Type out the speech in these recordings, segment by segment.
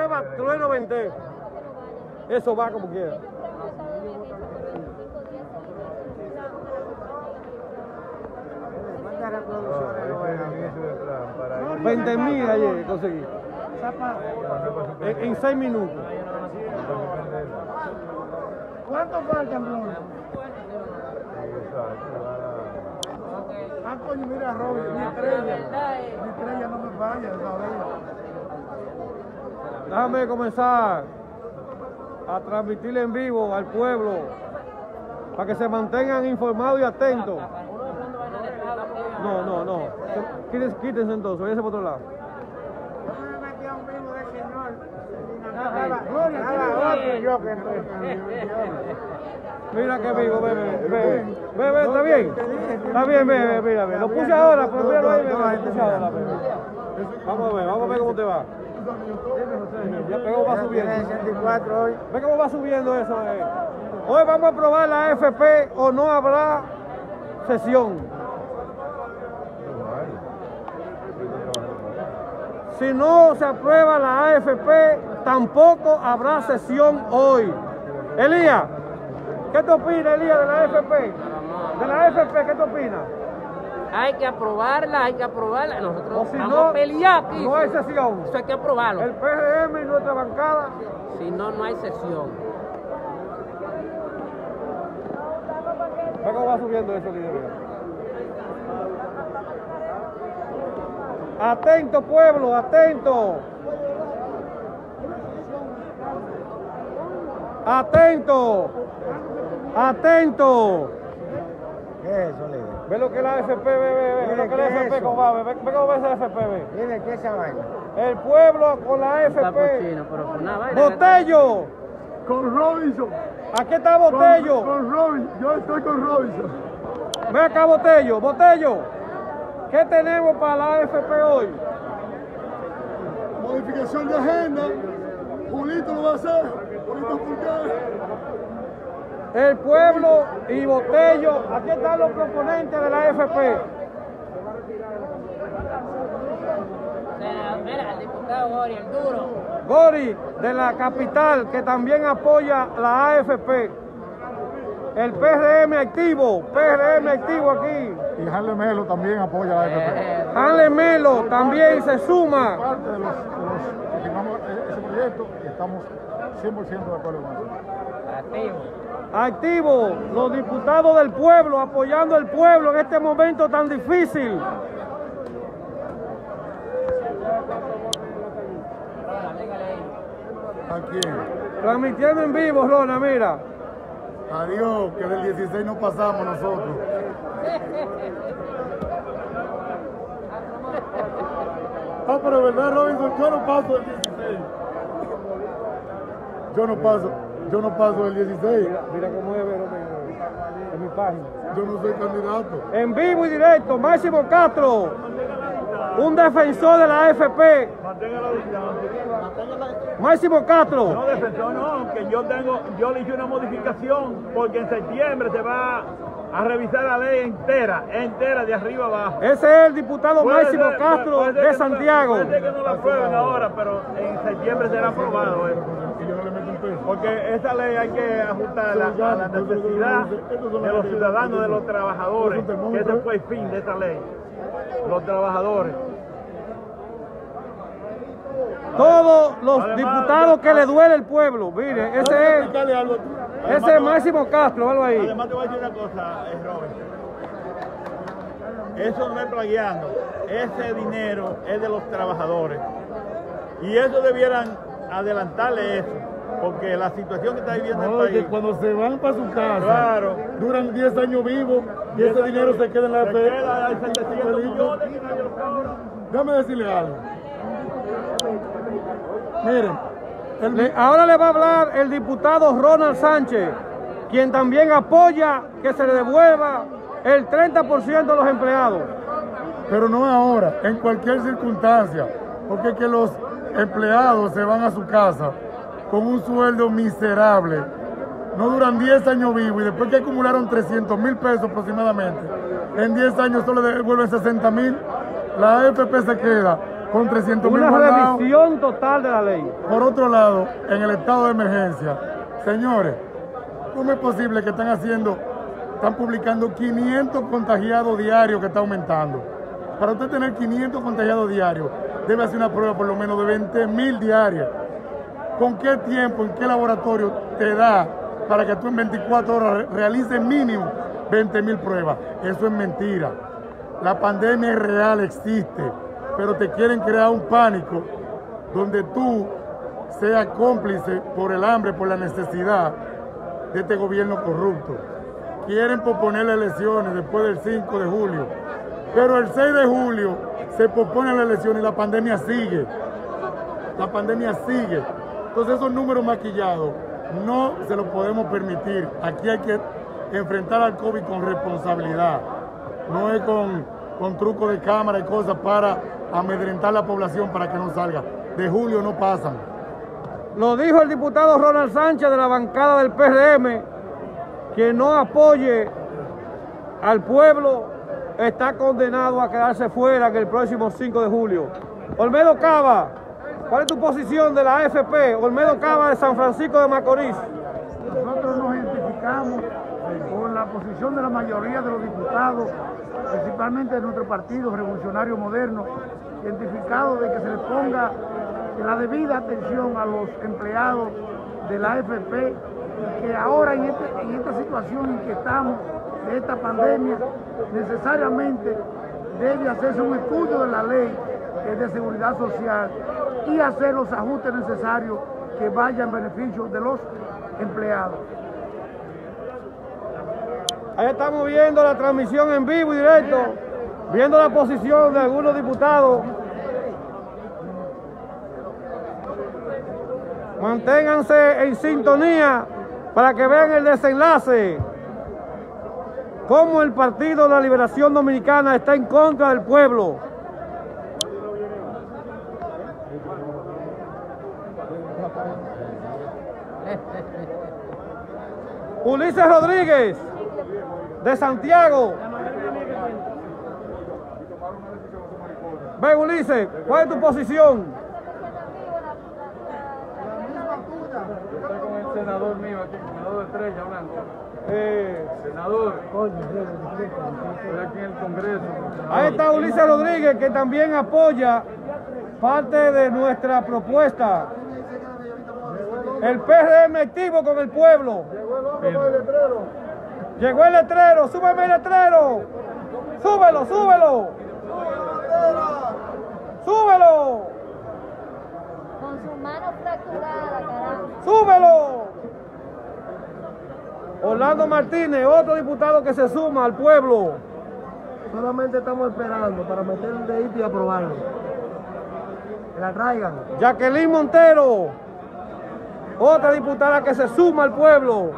llueva, trueno, vente. Eso va como quiera. 20 mil ayer conseguí. En, en seis minutos. ¿Cuánto faltan, bro? Ah, coño, mira, Robin, mi estrella. Mi estrella no me falla, ¿sabes? Déjame comenzar a transmitir en vivo al pueblo para que se mantengan informados y atentos. No, no, no. Quítense, quítense entonces, váyanse por otro lado. Mira que vivo, bebé, bebé, bebé, ¿está bien? Está bien, bebé, mira. Lo puse ahora, pero bebé, lo puse ahora, bebé. Vamos a ver, vamos a ver cómo te va. Ya ve cómo va subiendo. 64 hoy. Ve cómo va subiendo eso. eh. Hoy vamos a probar la AFP o no habrá sesión. Si no se aprueba la AFP, tampoco habrá sesión hoy. Elías, ¿qué te opina, Elías, de la AFP? De la AFP, ¿qué te opinas? Hay que aprobarla, hay que aprobarla. Nosotros si vamos no, a pelear aquí. no hay sesión. Eso hay que aprobarlo. El PRM y nuestra bancada Si no, no hay sesión. Cómo va subiendo eso, líder. Atento, pueblo, atento. Atento. Atento. ¿Qué es eso, líder? Ve lo que es la AFP, ve, ve, ve, ve lo que es la ¿Qué es AFP, va, ve, ve cómo va esa AFP, ve. Dime, ¿qué es esa vaina? El pueblo con la AFP. con. Botello. Con Robinson. Aquí está Botello. Con Robinson. Yo estoy con Robinson. Ve acá, Botello. Botello. ¿Qué tenemos para la AFP hoy? Modificación de agenda. Julito lo va a hacer. Julito Fulcar. El pueblo y Botello, aquí están los proponentes de la AFP. Mira, el diputado Gori, el duro. Gori, de la capital, que también apoya la AFP. El PRM activo, PRM activo aquí. Y Harle Melo también apoya la FP. Hanle Melo también se suma. Parte de los, de los que firmamos e- ese proyecto y estamos 100% de acuerdo con eso. Activo. Activo, los diputados del pueblo, apoyando al pueblo en este momento tan difícil. ¿A quién? Transmitiendo en vivo, Rona, mira. Adiós, que del 16 no pasamos nosotros. Ah, pero verdad, Robinson, yo no paso del 16. Yo no paso, yo no paso del 16. Mira, mira cómo es, Vero, mira, en mi página. Yo no soy candidato. En vivo y directo, Máximo Castro, un defensor de la AFP. Mantenga la distancia. Máximo Castro, No, defensor, no, que yo tengo, yo le hice una modificación porque en septiembre se va a revisar la ley entera, entera de arriba abajo. ese es el diputado Puede Máximo ser- Castro puede de que no- Santiago. Puede ser que no la aprueben ahora, pero en septiembre será aprobado eso. Porque esa ley hay que ajustarla a la necesidad de los ciudadanos, de los trabajadores, que ese fue el fin de esa ley. Los trabajadores. Todos los Además, diputados que le duele el pueblo, mire, ese es, ese es Máximo Castro, algo ahí. Además te voy a decir una cosa, eh, Robert. Eso no es plagiando. Ese dinero es de los trabajadores. Y eso debieran adelantarle eso. Porque la situación que está viviendo el No, que país. cuando se van para su casa, Claro. duran 10 años vivos y ese dinero se queda en la Se FP. queda hay 700 millones que nadie lo cobra. Déjame decirle algo. Miren, el, Le- ahora le va a hablar el diputado Ronald Sánchez, quien también apoya que se le devuelva el 30% de los empleados. pero no ahora, en cualquier circunstancia, porque es que los empleados se van a su casa con un sueldo miserable, no duran 10 años vivos y después que acumularon 300 mil pesos aproximadamente, en 10 años solo le devuelven 60 mil, la AFP se queda con 300 mil Una guardados. revisión total de la ley. Por otro lado, en el estado de emergencia, señores, ¿cómo es posible que están haciendo, están publicando 500 contagiados diarios que está aumentando? Para usted tener 500 contagiados diarios, debe hacer una prueba por lo menos de 20 mil diarias. ¿Con qué tiempo, en qué laboratorio te da para que tú en 24 horas re- realices mínimo 20 mil pruebas? Eso es mentira. La pandemia es real, existe, pero te quieren crear un pánico donde tú seas cómplice por el hambre, por la necesidad de este gobierno corrupto. Quieren posponer las elecciones después del 5 de julio, pero el 6 de julio se posponen las elecciones y la pandemia sigue. La pandemia sigue. Entonces esos números maquillados no se los podemos permitir. Aquí hay que enfrentar al COVID con responsabilidad. No es con, con trucos de cámara y cosas para amedrentar la población para que no salga. De julio no pasan. Lo dijo el diputado Ronald Sánchez de la bancada del PRM, que no apoye al pueblo está condenado a quedarse fuera en el próximo 5 de julio. Olmedo Cava, ¿cuál es tu posición de la AFP? Olmedo Cava de San Francisco de Macorís. Nosotros nos identificamos con la posición de la mayoría de los diputados, principalmente de nuestro partido Revolucionario Moderno, identificado de que se le ponga la debida atención a los empleados de la AFP y que ahora en, este- en esta situación en que estamos, de esta pandemia, necesariamente debe hacerse un estudio de la ley eh, de seguridad social y hacer los ajustes necesarios que vayan en beneficio de los empleados. Ahí estamos viendo la transmisión en vivo y directo, viendo la posición de algunos diputados. Manténganse en sintonía para que vean el desenlace. Cómo el Partido de la Liberación Dominicana está en contra del pueblo. Ulises Rodríguez, de Santiago. Ven, Ulises, ¿cuál es tu posición? Estoy con el senador mío aquí, senador Estrella hablando. Eh, Senador, estoy aquí en el Congreso. ahí está Ulises Rodríguez, que también apoya parte de nuestra propuesta. El PRM activo con el pueblo. Llegó el letrero, súbeme el letrero. Súbelo, súbelo. Súbelo, Con su mano fracturada, carajo. súbelo. Orlando Martínez, otro diputado que se suma al pueblo. Solamente estamos esperando para meter un dedito y aprobarlo. Que la traigan. Jacqueline Montero, otra diputada que se suma al pueblo.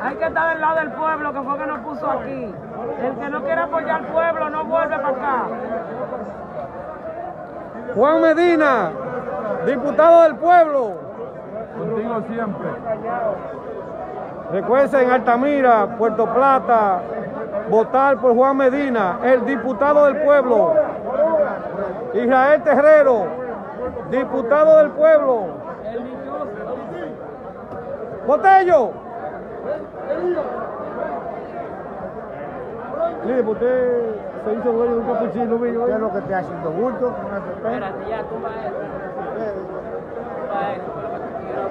Hay que estar del lado del pueblo, que fue que nos puso aquí. El que no quiere apoyar al pueblo no vuelve para acá. Juan Medina, diputado del pueblo. Contigo siempre. Recuerden en Altamira, Puerto Plata, votar por Juan Medina, el diputado del pueblo. Israel Terrero, diputado del pueblo. Botello. Mire, pues usted se hizo dueño de un capuchino mío. ¿Qué es lo que te hace haciendo bulto? con una FP? Espérate, ya, tumba eso. Tumba eso, fue lo que tú quieras.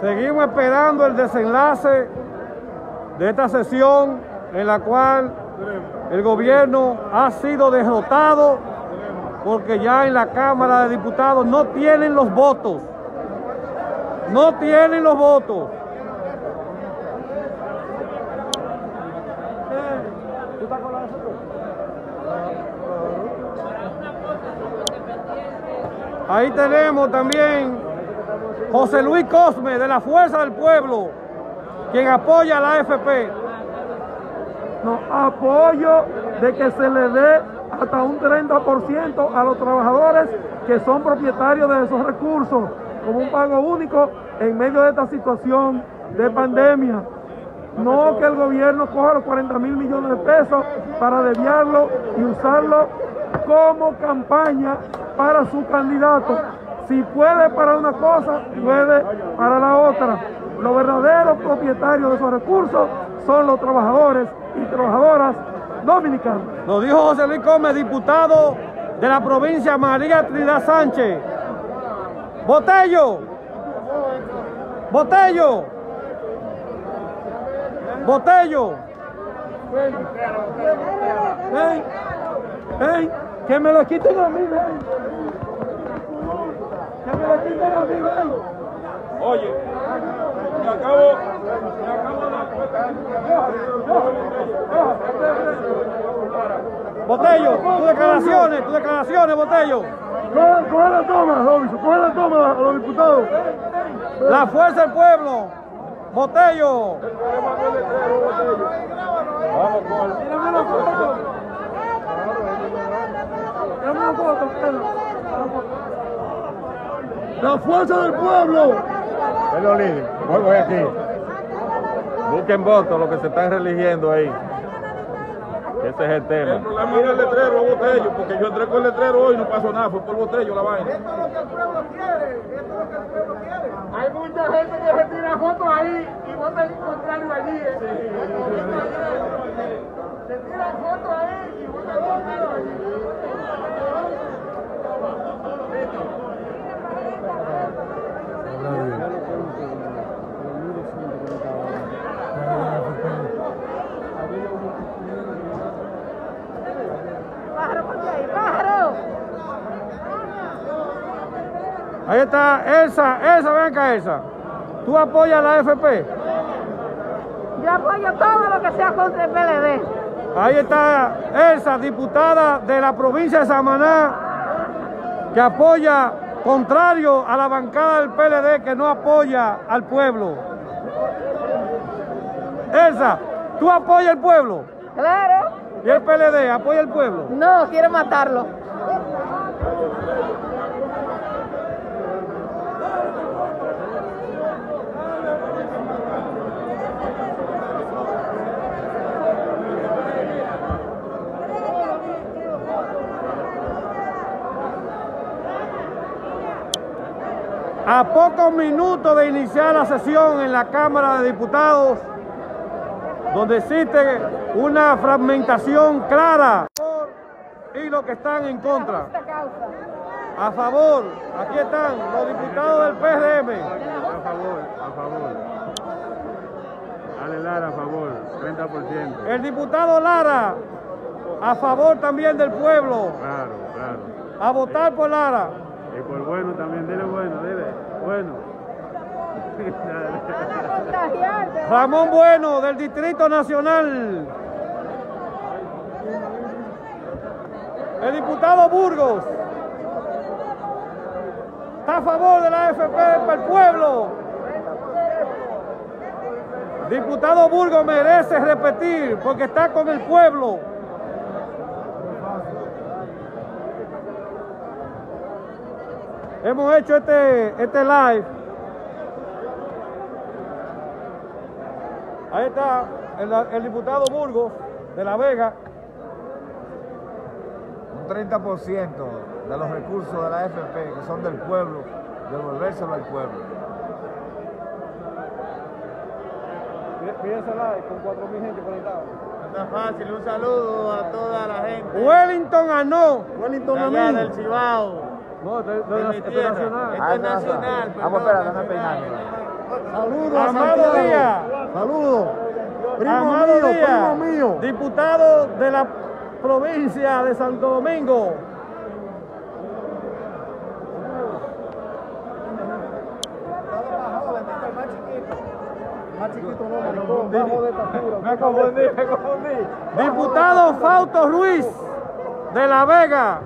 Seguimos esperando el desenlace de esta sesión en la cual el gobierno ha sido derrotado porque ya en la Cámara de Diputados no tienen los votos. No tienen los votos. Ahí tenemos también José Luis Cosme de la Fuerza del Pueblo, quien apoya a la AFP. No, apoyo de que se le dé hasta un 30% a los trabajadores que son propietarios de esos recursos como un pago único en medio de esta situación de pandemia. No que el gobierno coja los 40 mil millones de pesos para desviarlo y usarlo como campaña para su candidato. Si puede para una cosa, puede para la otra. Los verdaderos propietarios de esos recursos son los trabajadores y trabajadoras dominicanos. Lo dijo José Luis Gómez, diputado de la provincia María Trinidad Sánchez. Botello. Botello. Botello. ¡Ey! ¡Ey! ¡Que me lo quiten a mí, ven! ¡Que me lo quiten a mí, ven! Oye, me acabo, me acabo Botello, tus declaraciones, tus declaraciones, Botello. Coge la toma, Robinson, coge la toma a los diputados. La fuerza del pueblo. Botello. Vamos con la fuerza del pueblo. Perdón, líder, voy, voy aquí. Busquen votos, lo que se están religiendo ahí. Ese es el tema. El problema es el letrero, botello, porque yo entré con el letrero hoy y no pasó nada, fue por botello la vaina. Hay mucha gente que se tira fotos ahí y vota el contrario allí. ¿eh? Se tira fotos ahí y vota el contrario allí. Pájaro, ponte ahí, pájaro. Ahí está Elsa, Elsa, ven acá Elsa. ¿Tú apoyas a la AFP? Yo apoyo todo lo que sea contra el PLD. Ahí está Elsa, diputada de la provincia de Samaná, que apoya, contrario a la bancada del PLD, que no apoya al pueblo. Elsa, ¿tú apoyas al pueblo? Claro. ¿Y el PLD apoya al pueblo? No, quiero matarlo. A pocos minutos de iniciar la sesión en la Cámara de Diputados, donde existe una fragmentación clara y los que están en contra. A favor, aquí están los diputados del PRM. A favor, a favor. Ale Lara, a favor, 30%. El diputado Lara, a favor también del pueblo, Claro, claro. a votar por Lara. Y por bueno también, dile bueno, dile. Bueno. Ramón Bueno, del Distrito Nacional. El diputado Burgos. Está a favor de la AFP para el pueblo. Diputado Burgos merece repetir porque está con el pueblo. Hemos hecho este, este live. Ahí está el, el diputado Burgos de La Vega. un 30% de los recursos de la AFP que son del pueblo, devolvérselo al pueblo. Fíjense live con 4.000 gente conectada. Está fácil, un saludo a toda la gente. Wellington ganó. Wellington Amín. del Cibao. No, esto es- de mi esto es nacional. Esto es nacional, perdón, Vamos, espera, déjame nacional. peinarme. Saludos a Amado. Díaz. Saludos. Primo Amado mío, Díaz, primo mío. diputado de la provincia de Santo Domingo. Más chiquito no, maricón, bajo de estatura. Me confundí, me confundí. Diputado Fausto Ruiz de La Vega.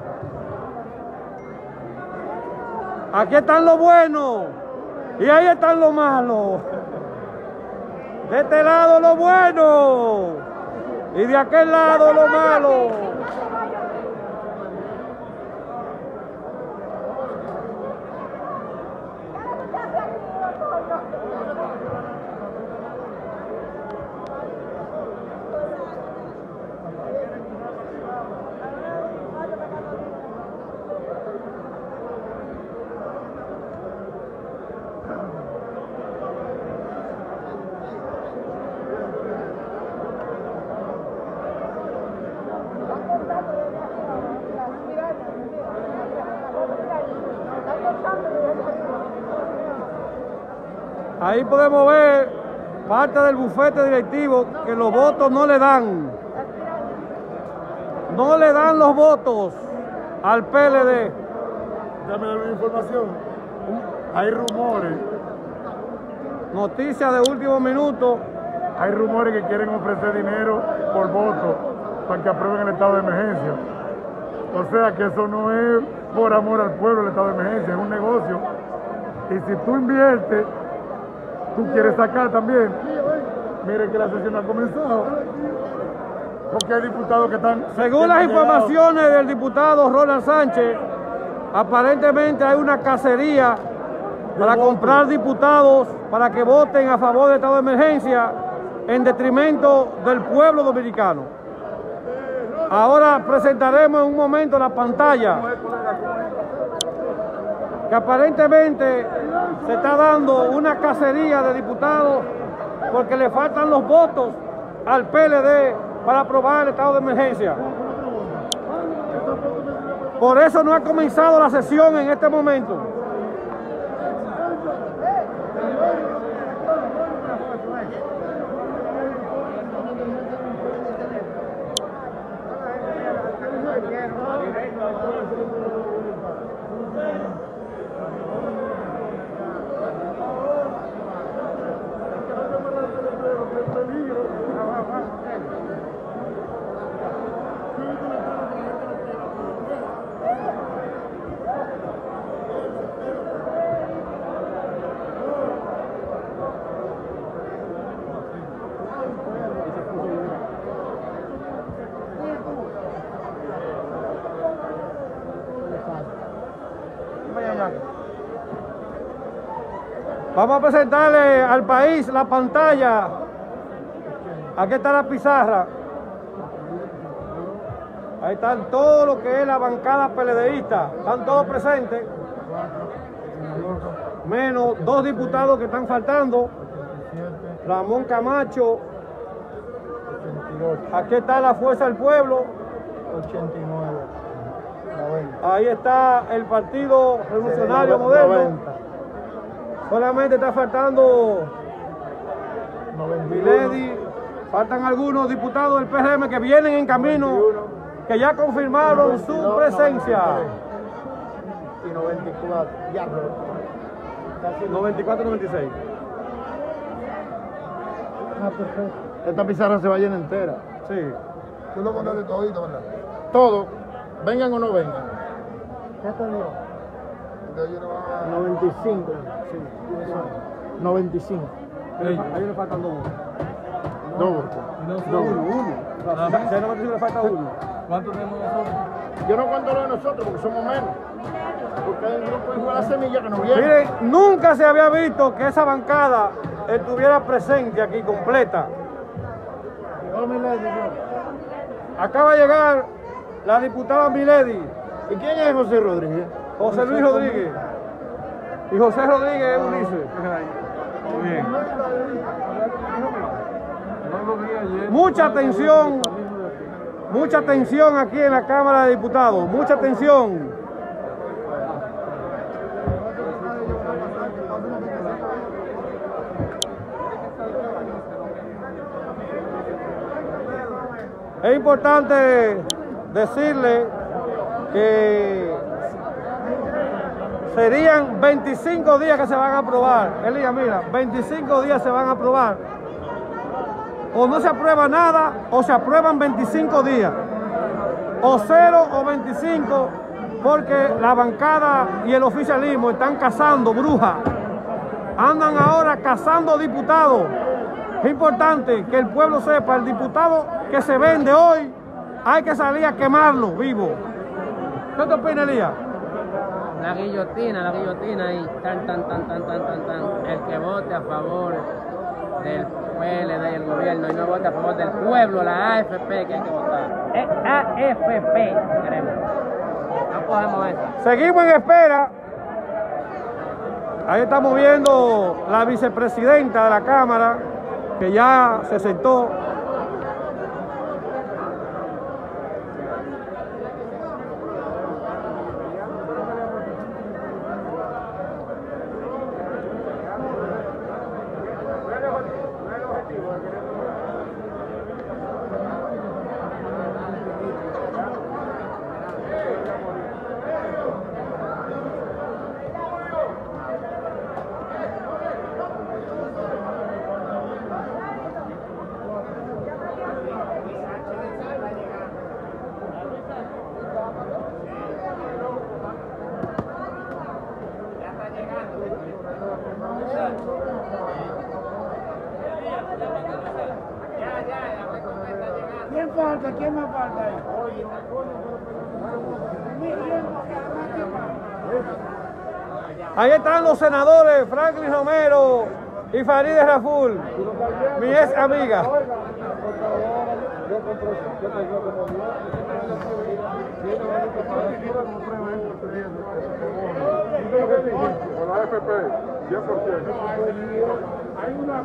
Aquí están los buenos y ahí están los malos. De este lado lo bueno y de aquel lado lo malo. Ahí podemos ver parte del bufete directivo que los votos no le dan. No le dan los votos al PLD. Dame la información. Hay rumores. Noticias de último minuto. Hay rumores que quieren ofrecer dinero por voto para que aprueben el estado de emergencia. O sea que eso no es por amor al pueblo el estado de emergencia, es un negocio. Y si tú inviertes, tú quieres sacar también. Miren que la sesión ha comenzado. Porque hay diputados que están... Según las informaciones del diputado Ronald Sánchez, aparentemente hay una cacería para comprar diputados para que voten a favor del estado de emergencia en detrimento del pueblo dominicano. Ahora presentaremos en un momento la pantalla que aparentemente se está dando una cacería de diputados porque le faltan los votos al PLD para aprobar el estado de emergencia. Por eso no ha comenzado la sesión en este momento. Vamos a presentarle al país la pantalla. Aquí está la pizarra. Ahí están todo lo que es la bancada PLDista. Están todos presentes. Menos dos diputados que están faltando. Ramón Camacho. Aquí está la Fuerza del Pueblo. 89. Ahí está el Partido Revolucionario Moderno. Solamente está faltando Milady. Faltan algunos diputados del PRM que vienen en camino, que ya confirmaron su presencia. Y 94. Ya. 94-96. Ah, perfecto. Esta pizarra se va a llenar entera. Sí. Tú lo contaste todito, ¿verdad? Todo. Vengan o no vengan. ¿Qué te dio? 95. Sí. 95. Ahí le faltan dos. Dos. No, uno, uno. Le falta uno. ¿Cuánto tenemos nosotros? Yo no cuento lo de nosotros porque somos menos. Porque hay un grupo de la semilla que no viene. Miren, nunca se había visto que esa bancada estuviera presente aquí completa. Acaba de llegar la diputada Milady. ¿Y quién es José Rodríguez? José Luis Rodríguez. Y José Rodríguez es Ulises. Bien. Mucha atención, mucha atención aquí en la Cámara de Diputados, mucha atención. Es importante decirle que serían 25 días que se van a aprobar. Elías, mira, 25 días se van a aprobar. O no se aprueba nada, o se aprueban 25 días. O 0 o 25, porque la bancada y el oficialismo están cazando brujas. Andan ahora cazando diputados. Es importante que el pueblo sepa, el diputado que se vende hoy, hay que salir a quemarlo vivo. ¿Qué te opina, Elías? La guillotina, la guillotina y tan, tan, tan, tan, tan, tan, tan. El que vote a favor del PLD del gobierno y no vote a favor del pueblo, la AFP que hay que votar. AFP queremos. No cogemos esa. Seguimos en espera. Ahí estamos viendo la vicepresidenta de la Cámara, que ya se sentó. Senadores Franklin Romero y Farideh Raful, mi ex amiga. Con la AFP, 10%. Hay una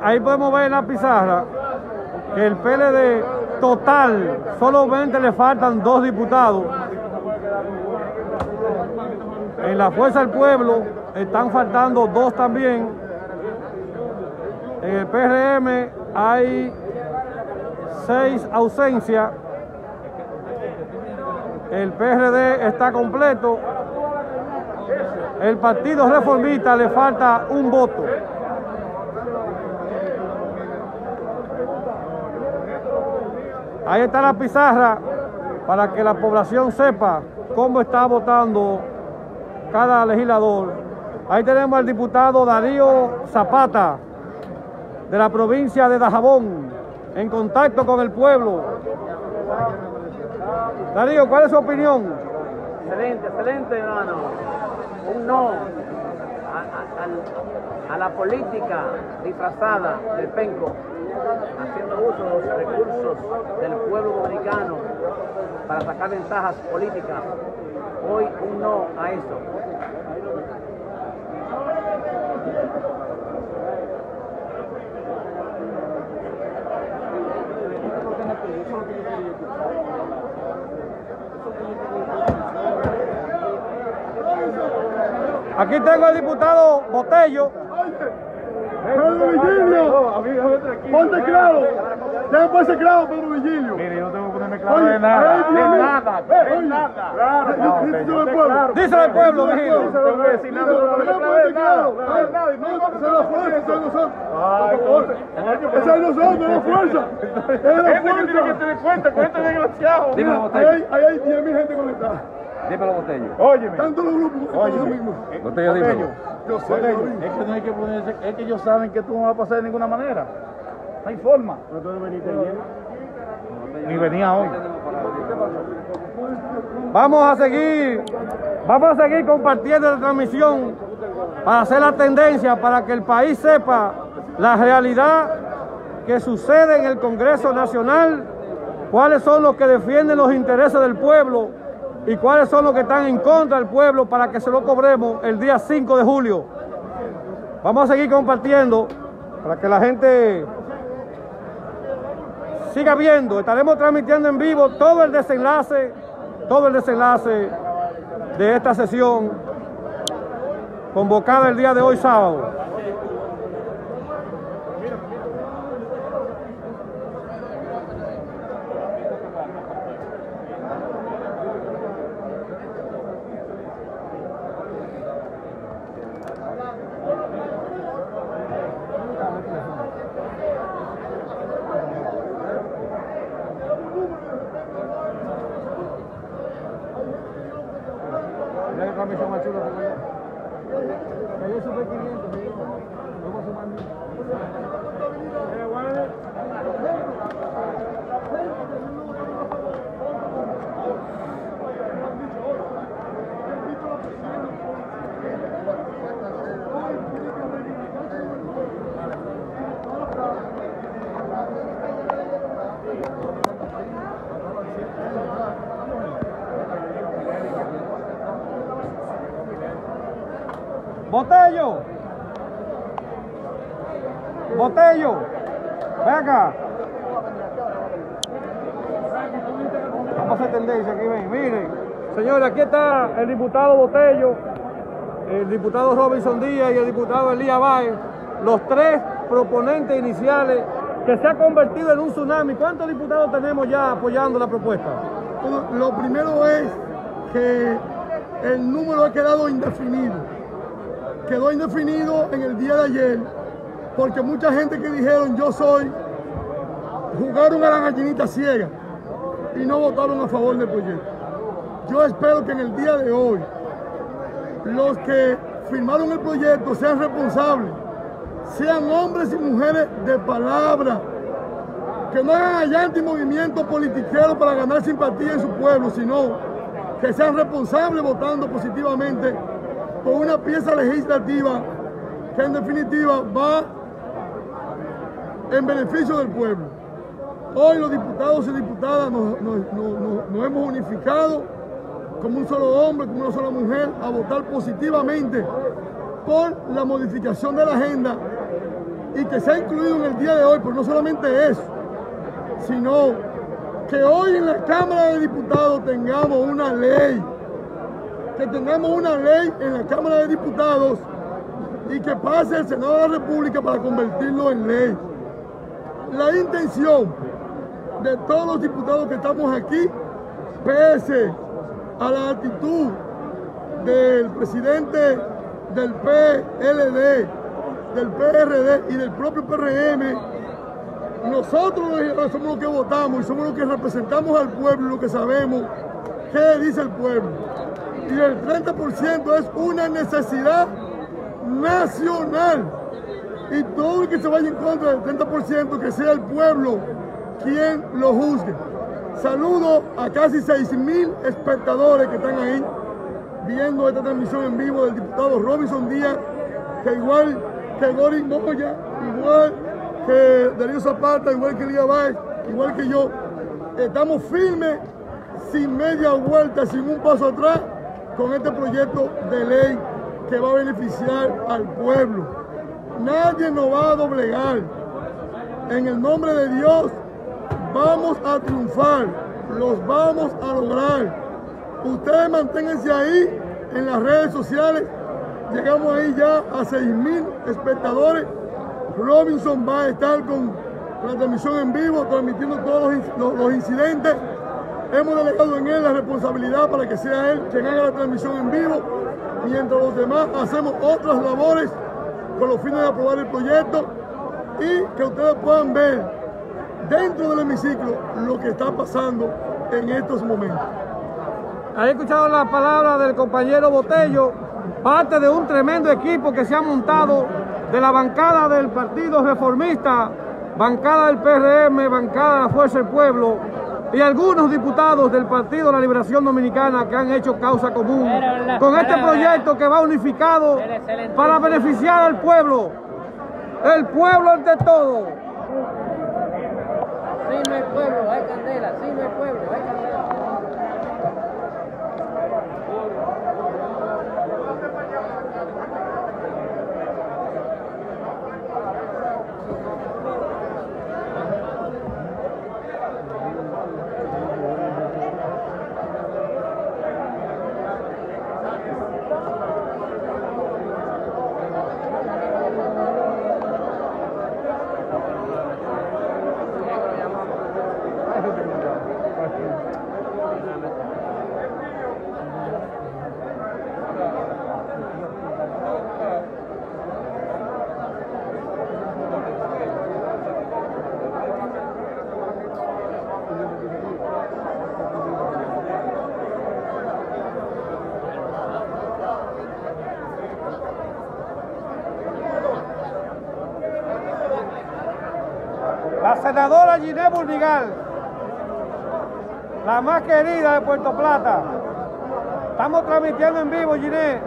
Ahí podemos ver en la pizarra que el PLD total, solamente le faltan dos diputados. En la Fuerza del Pueblo están faltando dos también. En el PRM hay seis ausencias. El PRD está completo. El Partido Reformista le falta un voto. Ahí está la pizarra para que la población sepa cómo está votando cada legislador. Ahí tenemos al diputado Darío Zapata de la provincia de Dajabón en contacto con el pueblo. Darío, ¿cuál es su opinión? Excelente, excelente, hermano. Un no a, la política disfrazada del penco, haciendo uso de los recursos del pueblo dominicano para sacar ventajas políticas. Hoy un no a eso. Aquí tengo al diputado Botello. Pedro Vigilio, ponte claro. Ya ponte claro, Pedro Vigilio. Mire, yo no tengo Oye, claro de nada. eh, De nada, Eh, de nada. Claro, No, díselo al pueblo. No nada, no que ponerme de nada. De nada, no se la fuerza, eso es nosotros. Por favor. Esa es nosotros, la fuerza. Es la Gente que fuerza. tiene que tener cuenta con este desgraciado. Ahí hay- ahí hay 10.000 gente conectada. Dímelo, Botello. Óyeme. Tanto los grupos como los mismos. Botello, dímelo. Yo sé, es que no hay que ponerse, es que ellos saben que tú no vas a pasar de ninguna manera. No hay forma. Ni venía hoy. Vamos a seguir, vamos a seguir compartiendo la transmisión para hacer la tendencia, para que el país sepa la realidad que sucede en el Congreso Nacional, cuáles son los que defienden los intereses del pueblo y cuáles son los que están en contra del pueblo para que se lo cobremos el día 5 de julio. Vamos a seguir compartiendo para que la gente siga viendo. Estaremos transmitiendo en vivo todo el desenlace, todo el desenlace de esta sesión convocada el día de hoy sábado. Botello. Botello. Ven acá. Vamos a hacer tendencia aquí, ven. Miren. Señores, aquí está diputado Botello, el diputado Robinson Díaz y el diputado Elías Báez, los tres proponentes iniciales que se ha convertido en un tsunami. ¿Cuántos diputados tenemos ya apoyando la propuesta? Lo primero es que el número ha quedado indefinido. Quedó indefinido en el día de ayer porque mucha gente que dijeron yo soy, jugaron a la gallinita ciega y no votaron a favor del proyecto. Yo espero que en el día de hoy los que firmaron el proyecto sean responsables, sean hombres y mujeres de palabra, que no hagan allante y movimiento politiquero para ganar simpatía en su pueblo, sino que sean responsables votando positivamente por una pieza legislativa que en definitiva va en beneficio del pueblo. Hoy los diputados y diputadas nos, hemos unificado como un solo hombre, como una sola mujer, a votar positivamente por la modificación de la agenda y que se ha incluido en el día de hoy, pero no solamente eso, sino que hoy en la Cámara de Diputados tengamos una ley, que tengamos una ley en la Cámara de Diputados y que pase el Senado de la República para convertirlo en ley. La intención de todos los diputados que estamos aquí, pese a la actitud del presidente del PLD, del PRD y del propio PRM, nosotros somos los que votamos y somos los que representamos al pueblo lo que sabemos qué dice el pueblo. Y el 30% es una necesidad nacional. Y todo el que se vaya en contra del 30% que sea el pueblo quien lo juzgue. Saludo a casi 6 mil espectadores que están ahí viendo esta transmisión en vivo del diputado Robinson Díaz, que igual que Gori Moya, igual que Darío Zapata, igual que Elías Báez, igual que yo, estamos firmes, sin media vuelta, sin un paso atrás, con este proyecto de ley que va a beneficiar al pueblo. Nadie nos va a doblegar. En el nombre de Dios, vamos a triunfar, los vamos a lograr. Ustedes manténganse ahí en las redes sociales. Llegamos ahí ya a 6 mil espectadores. Robinson va a estar con la transmisión en vivo, transmitiendo todos los incidentes. Hemos delegado en él la responsabilidad para que sea él quien haga la transmisión en vivo, mientras los demás hacemos otras labores con los fines de aprobar el proyecto y que ustedes puedan ver dentro del hemiciclo lo que está pasando en estos momentos. Ahí escuchado la palabra del compañero Botello, parte de un tremendo equipo que se ha montado de la bancada del Partido Reformista, bancada del PRM, bancada de la Fuerza del Pueblo y algunos diputados del Partido de la Liberación Dominicana que han hecho causa común con este proyecto que va unificado para beneficiar al pueblo. El pueblo ante todo. Sí, no hay pueblo, hay candela. Sí, no hay pueblo, hay candela. la Burnigal, la más querida de Puerto Plata. Estamos transmitiendo en vivo, Ginés.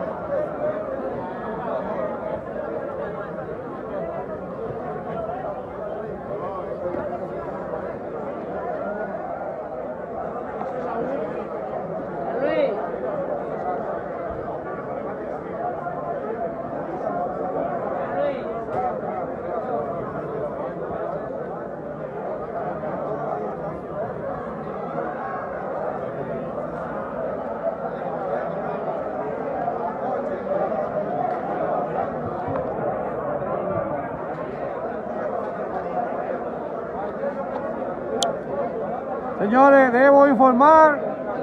Señores, debo informar,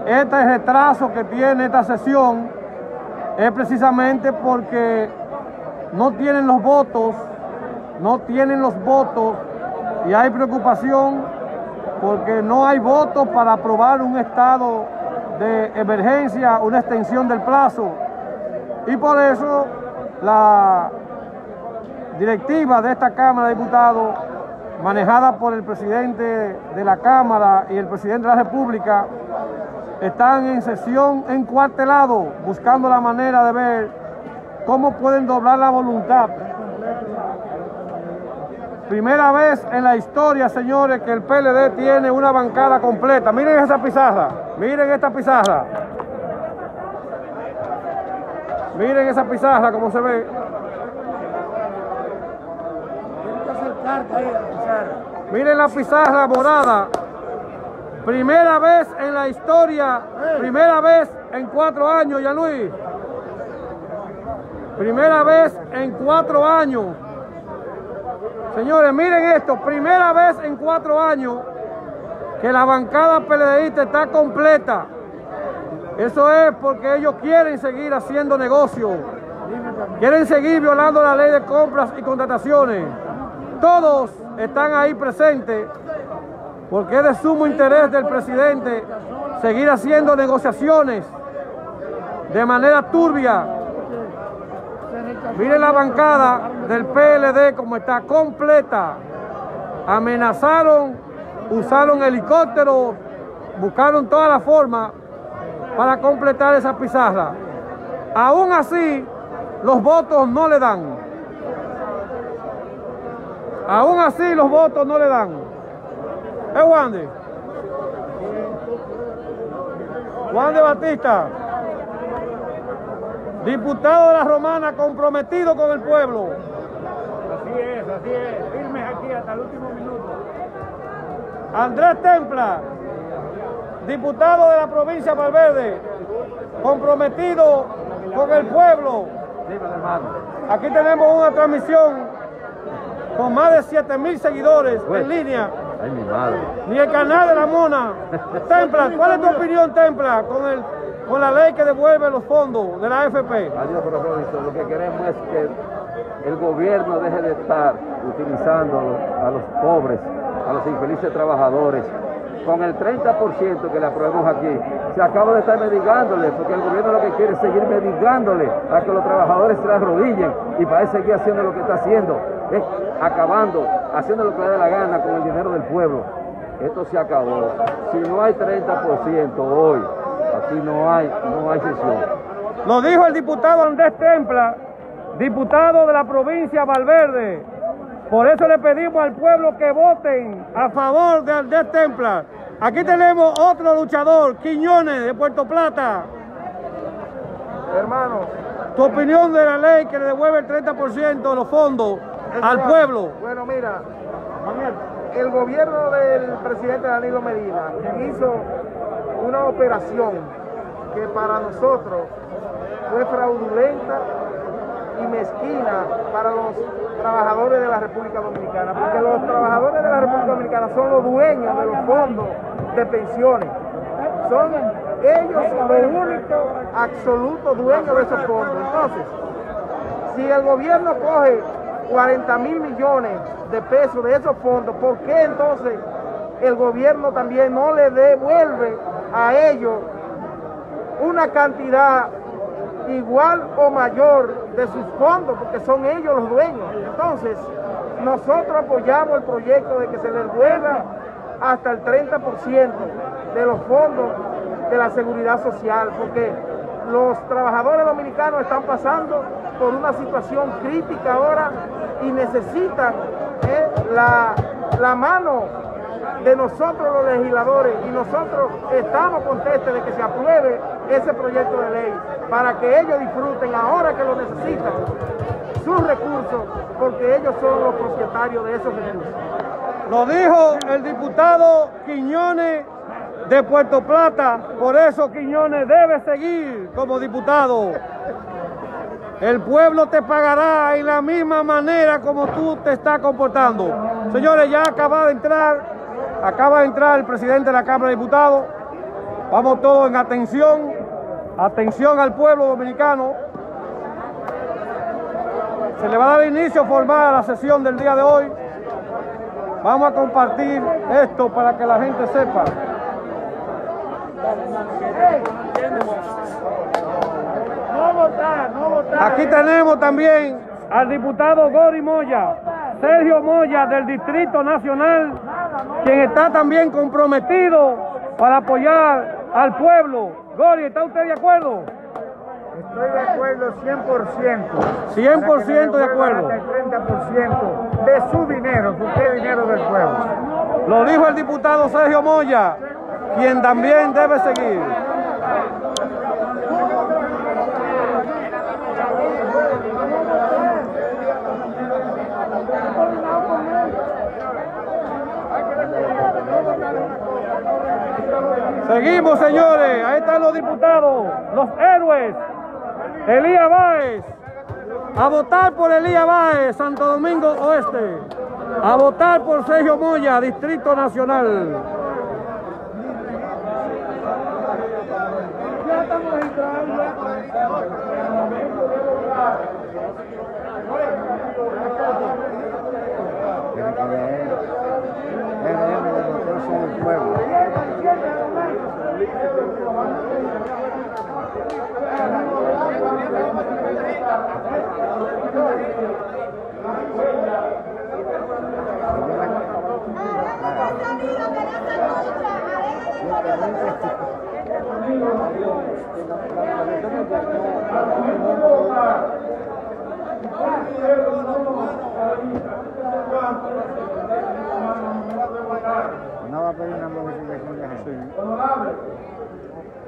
este retraso que tiene esta sesión es precisamente porque no tienen los votos, no tienen los votos y hay preocupación porque no hay votos para aprobar un estado de emergencia, una extensión del plazo. Y por eso la directiva de esta Cámara de Diputados manejada por el presidente de la Cámara y el presidente de la República, están en sesión encuartelado, buscando la manera de ver cómo pueden doblar la voluntad. Primera vez en la historia, señores, que el PLD tiene una bancada completa. Miren esa pizarra, miren esta pizarra. Miren esa pizarra, como se ve. Miren la pizarra morada. Primera vez en la historia, primera vez en cuatro años, ya Luis. Primera vez en cuatro años. Señores, miren esto, primera vez en cuatro años que la bancada PLDista está completa. Eso es porque ellos quieren seguir haciendo negocio. Quieren seguir violando la ley de compras y contrataciones. Todos están ahí presentes porque es de sumo interés del presidente seguir haciendo negociaciones de manera turbia. Miren la bancada del PLD como está completa. Amenazaron, usaron helicópteros, buscaron toda la forma para completar esa pizarra. Aún así, los votos no le dan. Aún así los votos no le dan. ¿Es Wande? Wande Batista, diputado de la Romana comprometido con el pueblo. Así es, así es. Firmes aquí hasta el último minuto. Andrés Templa, diputado de la provincia de Valverde, comprometido con el pueblo. Aquí tenemos una transmisión con más de 7 mil seguidores en línea. Ay, mi madre. Ni el canal de la Mona. Templa, ¿cuál es tu opinión, Templa, con, el, con la ley que devuelve los fondos de la AFP? Adiós, profesor. Lo que queremos es que el gobierno deje de estar utilizando a los pobres, a los infelices trabajadores, con el 30% que le aprobemos aquí, se acaba de estar medigándole, porque el gobierno lo que quiere es seguir medigándole a que los trabajadores se arrodillen y para seguir haciendo lo que está haciendo, es acabando, haciendo lo que le dé la gana con el dinero del pueblo. Esto se acabó. Si no hay 30% hoy, aquí no hay, no hay sesión. Lo dijo el diputado Andrés Templa, diputado de la provincia Valverde. Por eso le pedimos al pueblo que voten a favor de Andrés Templa. Aquí tenemos otro luchador, Quiñones, de Puerto Plata. Hermano. Tu opinión de la ley que le devuelve el 30% de los fondos al pueblo. Bueno, mira, el gobierno del presidente Danilo Medina hizo una operación que para nosotros fue fraudulenta y mezquina para los trabajadores de la República Dominicana, porque los trabajadores de la República Dominicana son los dueños de los fondos de pensiones. Son ellos los únicos absolutos dueños de esos fondos. Entonces, si el gobierno coge 40 mil millones de pesos de esos fondos, ¿por qué entonces el gobierno también no le devuelve a ellos una cantidad igual o mayor de sus fondos, porque son ellos los dueños. Entonces, nosotros apoyamos el proyecto de que se les vuelva hasta el 30% de los fondos de la seguridad social, porque los trabajadores dominicanos están pasando por una situación crítica ahora y necesitan eh, la, la mano de nosotros los legisladores y nosotros estamos contestes de que se apruebe ese proyecto de ley para que ellos disfruten ahora que lo necesitan sus recursos porque ellos son los propietarios de esos recursos. Lo dijo el diputado Quiñones de Puerto Plata, por eso Quiñones debe seguir como diputado. El pueblo te pagará en la misma manera como tú te estás comportando. Señores, ya acaba de entrar, acaba de entrar el presidente de la Cámara de Diputados. Vamos todos en atención, atención al pueblo dominicano. Se le va a dar inicio formal a la sesión del día de hoy. Vamos a compartir esto para que la gente sepa. Aquí tenemos también al diputado Gori Moya, Sergio Moya del Distrito Nacional, quien está también comprometido para apoyar al pueblo. Gori, ¿está usted de acuerdo? Estoy de acuerdo 100%. 100% de acuerdo. El 30% de su dinero, porque es dinero del pueblo. Lo dijo el diputado Sergio Moya, quien también debe seguir. Seguimos, señores. Ahí están los diputados, los héroes. Elías Báez. A votar por Elías Báez, Santo Domingo Oeste. A votar por Sergio Moya, Distrito Nacional. Ya estamos entrando. del pueblo. No va a pedir una modificación de agenda.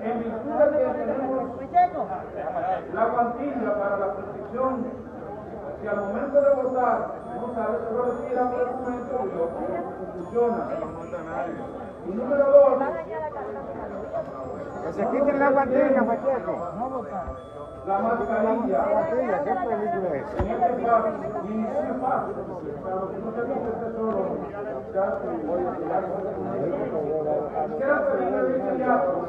En virtud de que tenemos la plantilla para la prescripción, si al momento de votar no sabe si lo retira por documento, lo funciona. Y número dos, Que se quiten la plantilla, Pacheco. la mascarilla. La plantilla, ¿qué película es? En este caso, y no es fácil, para que no se conteste solo, ya se voy a tirar. Quisiera pedirle de inmediato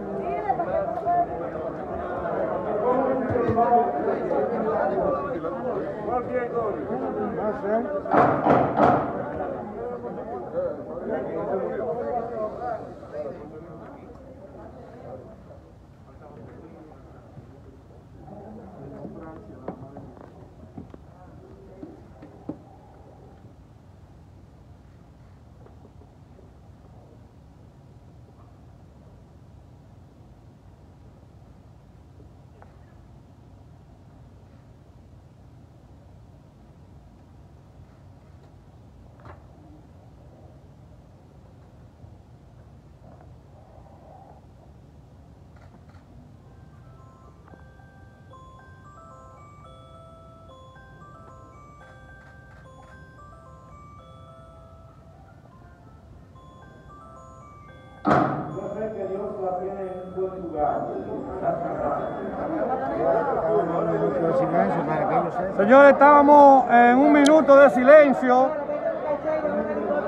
Grazie. Señores, estábamos en un minuto de silencio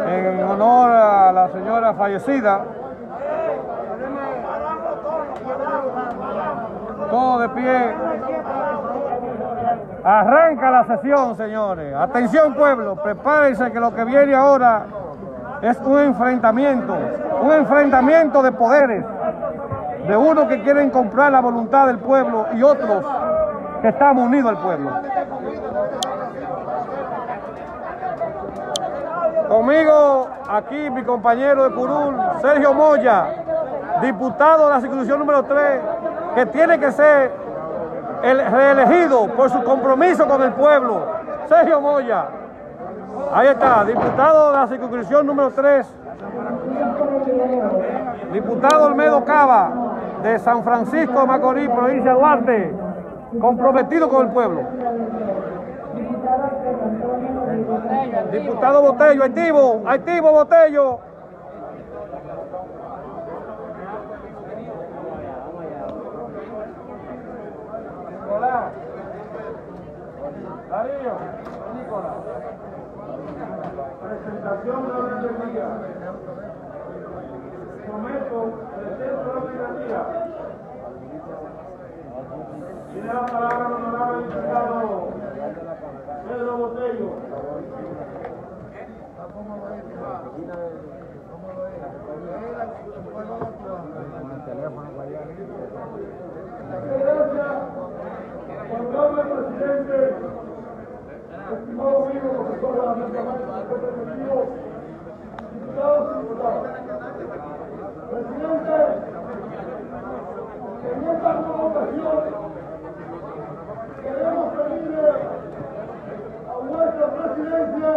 en honor a la señora fallecida. Todo de pie. Arranca la sesión, señores. Atención, pueblo. Prepárense que lo que viene ahora es un enfrentamiento. Un enfrentamiento de poderes. De unos que quieren comprar la voluntad del pueblo y otros que estamos unidos al pueblo. Conmigo aquí mi compañero de Curul, Sergio Moya, diputado de la circunscripción número 3, que tiene que ser el reelegido por su compromiso con el pueblo. Sergio Moya. Ahí está, diputado de la circunscripción número 3. Diputado Olmedo Cava, de San Francisco Macorís, provincia de Duarte, comprometido con el pueblo. Diputado Botello, activo, activo Botello. Nicolás. Darío. Nicolás. Presentación de del día. Someto el texto de orden del día. Tiene la palabra el honorable diputado Pedro Botello. Honorable presidente, estimado amigo profesor de la Universidad representativo, diputados y diputadas. Presidente, en esta convocación queremos pedirle a vuestra presidencia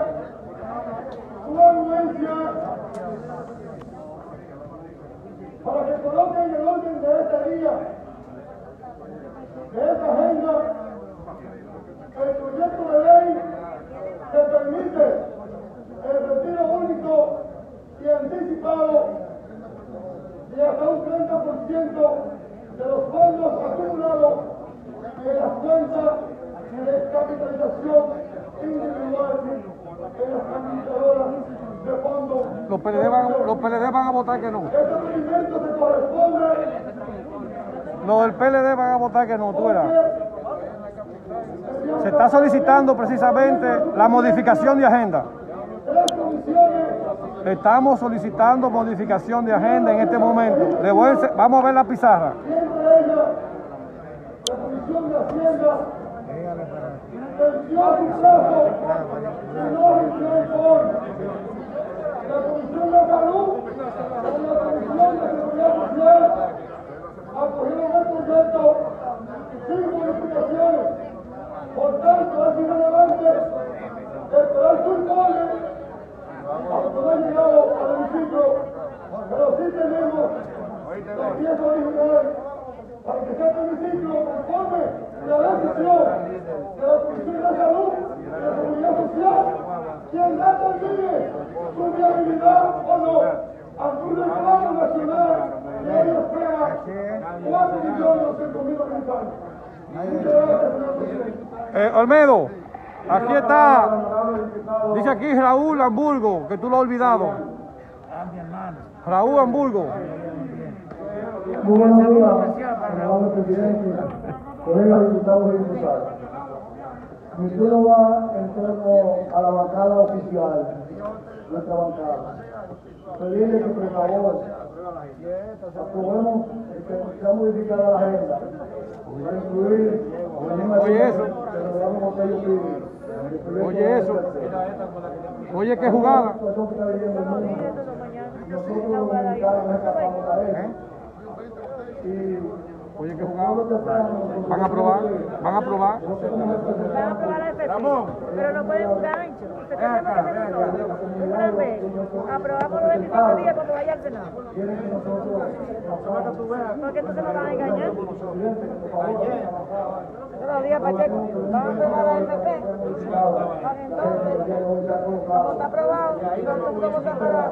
su anuencia para que coloquen el orden de este día de esta agenda el proyecto de ley que permite el retiro único y anticipado de hasta un 30% de los fondos acumulados en las cuentas de capitalización individual en las administradoras de fondos. Los PLD van, los PLD van a votar que no. Este procedimiento se corresponde Los del PLD van a votar que no, tú verás. Se está solicitando precisamente la modificación de agenda. Estamos solicitando modificación de agenda en este momento. Le voy a vamos a ver la pizarra. Comisión de Hacienda venció su plazo de no registrar hoy. La Comisión de Salud con la Comisión de Seguridad Social acogieron el proyecto sin modificaciones. Por tanto, es irrelevante esperar su informe a poder llegado al hemiciclo, pero sí tenemos la pieza original para que sea el hemiciclo conforme la decisión de la Comisión de Salud y de la Seguridad Social, quien determine su viabilidad o no ante un reclamo nacional que hoy espera 4 millones 200 mil habitantes. Eh, Olmedo, aquí está, dice aquí Raúl Hamburgo, que tú lo has olvidado. Raúl Hamburgo. Muy buenos días, honorable presidente, colegas diputados y diputadas. Mi turno va en torno a la bancada oficial, nuestra bancada. Pedirle que por favor aprobemos que sea modificada la agenda para incluir Oye eso. Oye eso. Oye qué jugada. Nosotros los dominicanos nos escapamos a eso. Y Oye qué jugada. Van a aprobar, van a aprobar. Van a aprobar la FP, pero no pueden jugar ancho. Usted tiene que. Una vez, aprobamos los 25 días cuando vaya al Senado. Porque entonces nos van a engañar. Buenos días, Pacheco. Vamos a aprobar la. Para entonces, como está aprobado, nosotros vamos a aprobar.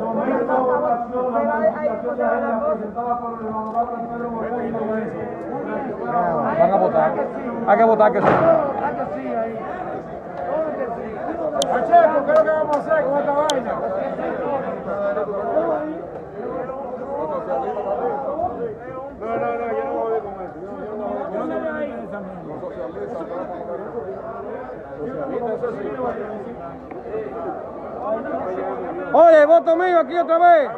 Pero hay- hay que hacer una cosa. Van a votar. Hay que votar que sí. Pacheco, ¿qué es lo que vamos a hacer con esta vaina? Oye, voto mío aquí otra vez.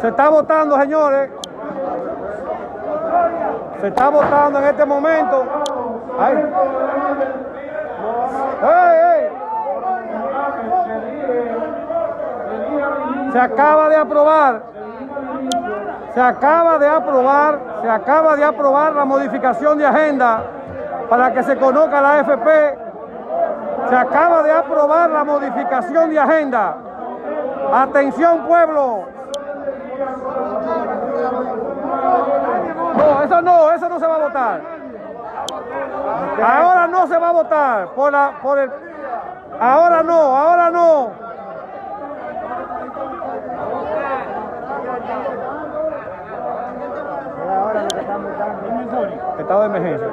Se está votando, señores. Se está votando en este momento. Ay. ¡Ey! Se acaba de aprobar. Se acaba de aprobar, se acaba de aprobar la modificación de agenda para que se conozca la AFP. Se acaba de aprobar la modificación de agenda. Atención pueblo. No, eso no, eso no se va a votar. Ahora no se va a votar por la por el Ahora no, ahora no. Estado de emergencia.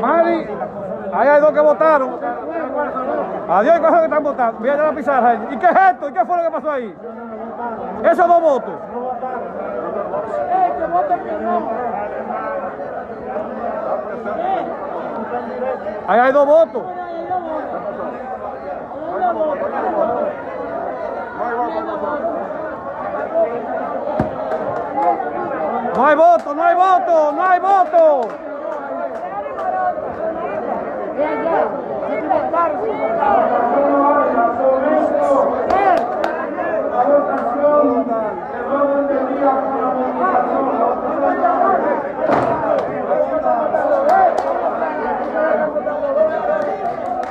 Mari, ahí hay dos que votaron. Adiós, ¿qué es lo que están votando? Voy a la pizarra. ¿Y qué es esto? ¿Y qué fue lo que pasó ahí? Esos dos votos. Ahí hay dos votos. No hay voto, no hay voto, no hay voto.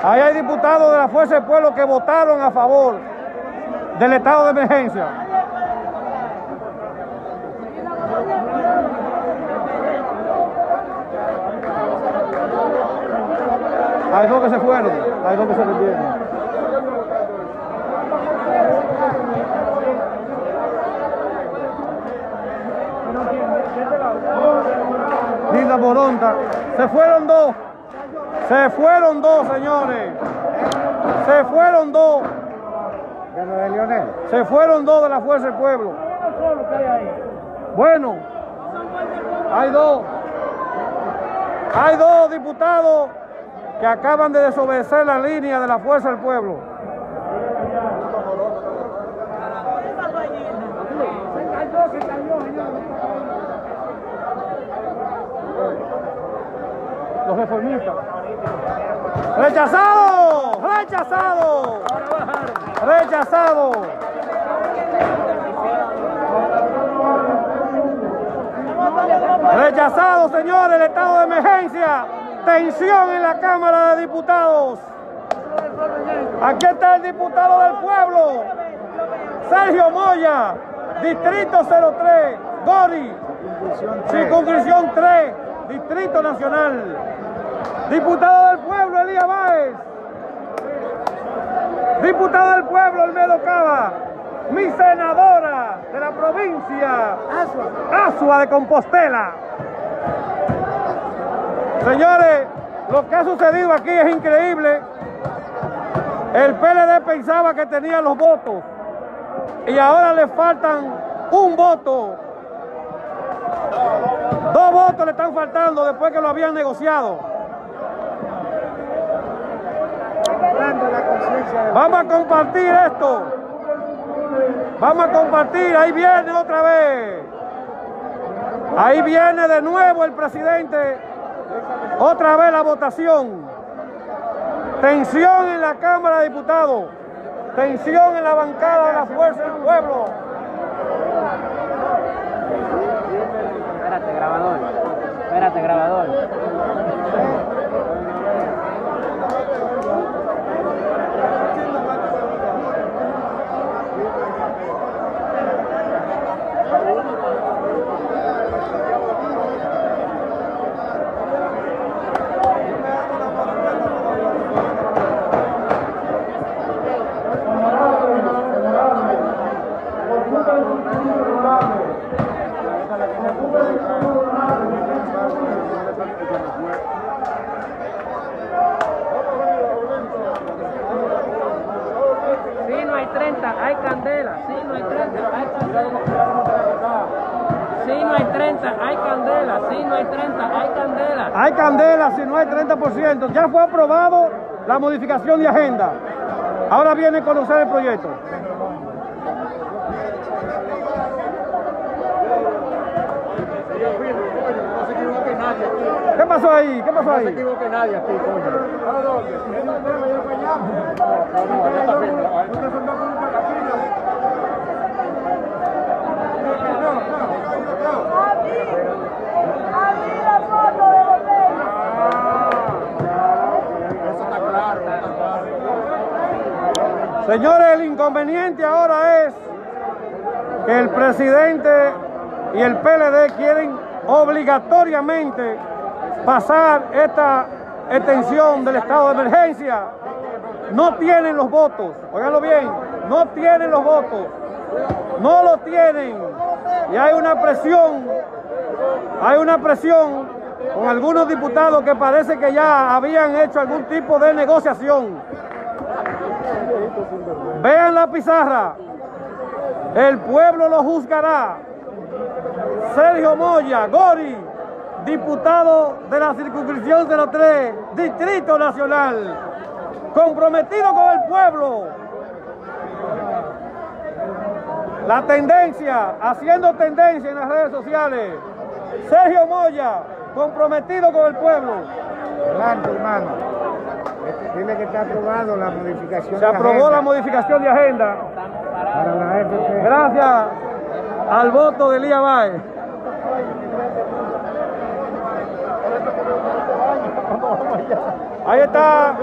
Ahí hay diputados de la Fuerza del Pueblo que votaron a favor del estado de emergencia. Hay dos que se fueron, hay dos que se retiraron. Linda Moronta, se fueron dos, se fueron dos señores, se fueron dos. ¿De lo de Lionel? Se fueron dos de la Fuerza del Pueblo. Bueno, hay dos. Hay dos diputados que acaban de desobedecer la línea de la Fuerza del Pueblo. Los reformistas. ¡Rechazado! ¡Rechazado! ¡Rechazado! Rechazado, señores, el estado de emergencia. Tensión en la Cámara de Diputados. Aquí está el diputado del pueblo, Sergio Moya, Distrito 03, Gori, Circunscripción 3, Distrito Nacional. Diputado del pueblo, Elías Báez. Diputado del pueblo, Almedo Cava. Mi senadora de la provincia, Asua de Compostela. Señores, lo que ha sucedido aquí es increíble. El PLD pensaba que tenía los votos y ahora le faltan un voto. Dos votos le están faltando después que lo habían negociado. Vamos a compartir esto. Vamos a compartir. Ahí viene otra vez. Ahí viene de nuevo el presidente. Otra vez la votación. Tensión en la Cámara de Diputados. Tensión en la bancada de la Fuerza del Pueblo. Espérate, grabador. Espérate, grabador. Candela si no hay 30%. Ya fue aprobado la modificación de agenda. Ahora viene a conocer el proyecto. ¿Qué pasó ahí? ¿Qué pasó ahí? No se equivoque nadie aquí, Señores, el inconveniente ahora es que el presidente y el PLD quieren obligatoriamente pasar esta extensión del estado de emergencia. No tienen los votos, oiganlo bien, no tienen los votos, no lo tienen. Y hay una presión, hay una presión con algunos diputados que parece que ya habían hecho algún tipo de negociación. Vean la pizarra, el pueblo lo juzgará. Sergio Moya, Gori, diputado de la circunscripción 03, Distrito Nacional, comprometido con el pueblo. La tendencia, haciendo tendencia en las redes sociales. Sergio Moya, comprometido con el pueblo. Adelante, hermano. Dile que está aprobado la modificación Se aprobó la modificación de agenda. Para la FP. Gracias al voto de Elías Báez. Ahí está.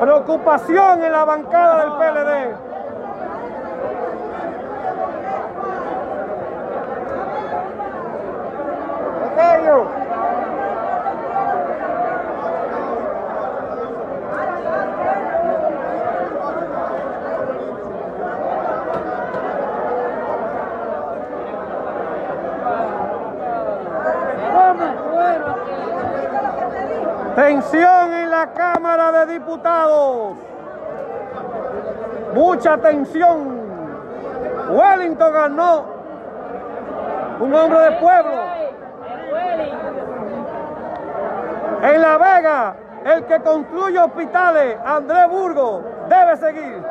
Preocupación en la bancada del PLD. Tensión en la Cámara de Diputados. Mucha tensión. Wellington ganó. Un hombre de pueblo. En La Vega, el que construye hospitales, Andrés Burgo, debe seguir.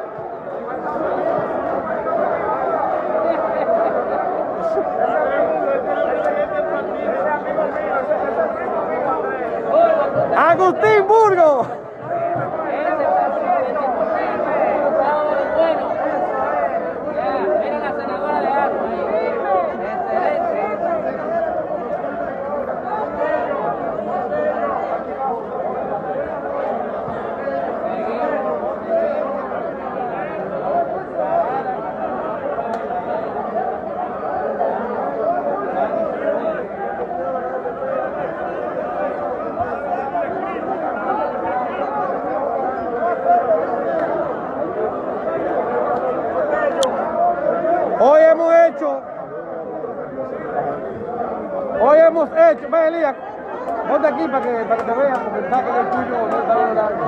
Agustín Burgo. Hoy hemos hecho, hoy hemos hecho, ve Elías, ponte aquí para que, para que te vean, porque el saco del tuyo no está bien largo.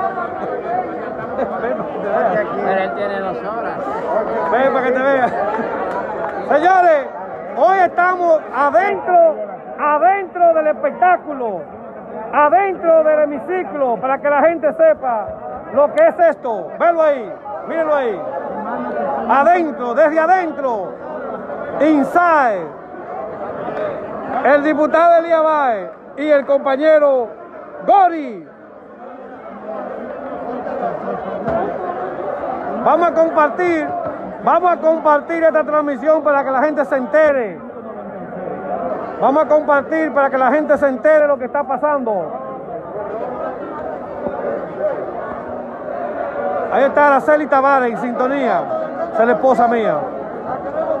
Ven para que te vean. Pero él tiene dos horas. Ven para que te vean. Señores, hoy estamos adentro, adentro del espectáculo, adentro del hemiciclo, para que la sepa lo que es esto. Velo ahí, mírenlo ahí. Adentro, desde adentro, inside, el diputado Elías Baez y el compañero Gori. Vamos a compartir, vamos a compartir esta transmisión para que la gente se entere. Vamos a compartir para que la gente se entere lo que está pasando. Ahí está Araceli Tavares en sintonía. Esa es la esposa mía.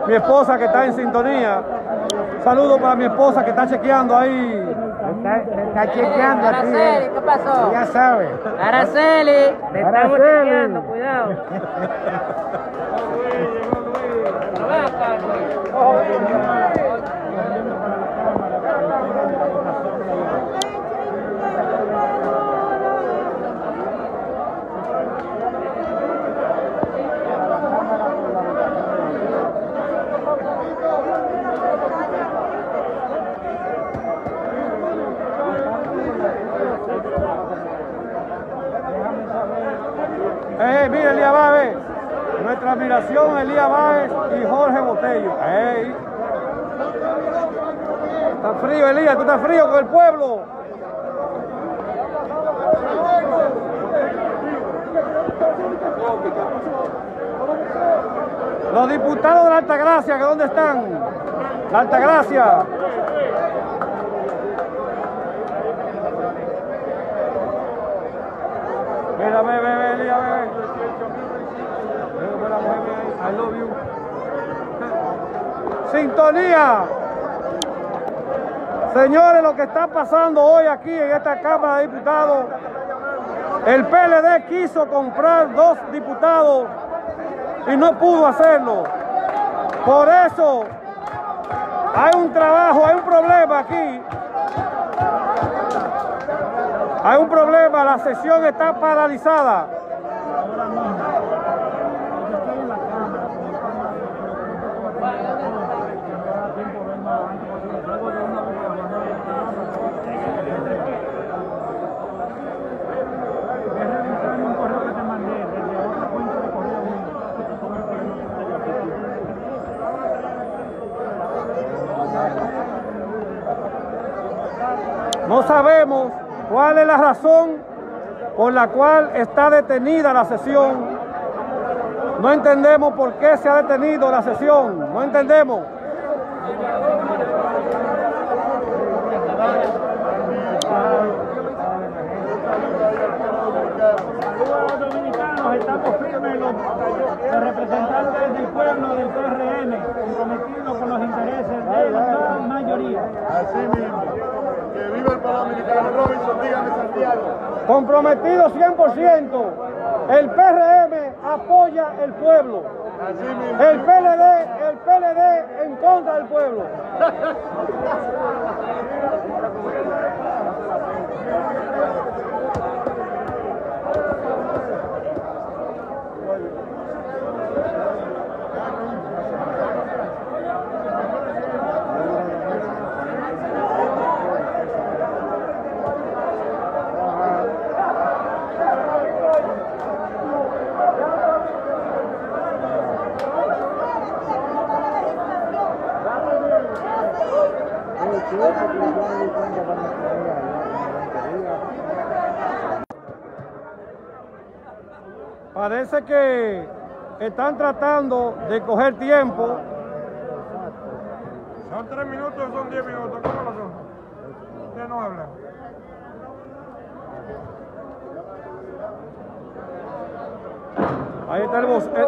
Mi esposa que está en sintonía. Saludos para mi esposa que está chequeando ahí. Está, está chequeando. Araceli, ¿qué pasó? Ya sabe. Araceli, te estamos chequeando, cuidado. Admiración Elías Báez y Jorge Botello. ¡Ey! Está frío, Elías, tú estás frío con el pueblo. Los diputados de la Altagracia, ¿que dónde están? La Altagracia. Mira, ve, ve, ve, Elías, ve, ve. Ve, ve la mujer, ve ahí. I love you. Sintonía. Señores, lo que está pasando hoy aquí en esta Cámara de Diputados, el PLD quiso comprar dos diputados y no pudo hacerlo. Por eso hay un trabajo, hay un problema aquí. Hay un problema, la sesión está paralizada. Cuál es la razón por la cual está detenida la sesión. No entendemos por qué se ha detenido la sesión. No entendemos. Saludos a los dominicanos, estamos firmes los, los representantes del pueblo del PRM, comprometidos con los intereses de la gran mayoría. Así mismo. Que viva el Panamericano Robinson, dígame Santiago. Comprometido 100%. El PRM apoya el pueblo. El PLD, el PLD en contra del pueblo. Parece que están tratando de coger tiempo. Son tres minutos, son diez minutos. ¿Cómo lo son? Usted no habla. Ahí está el voz. eh,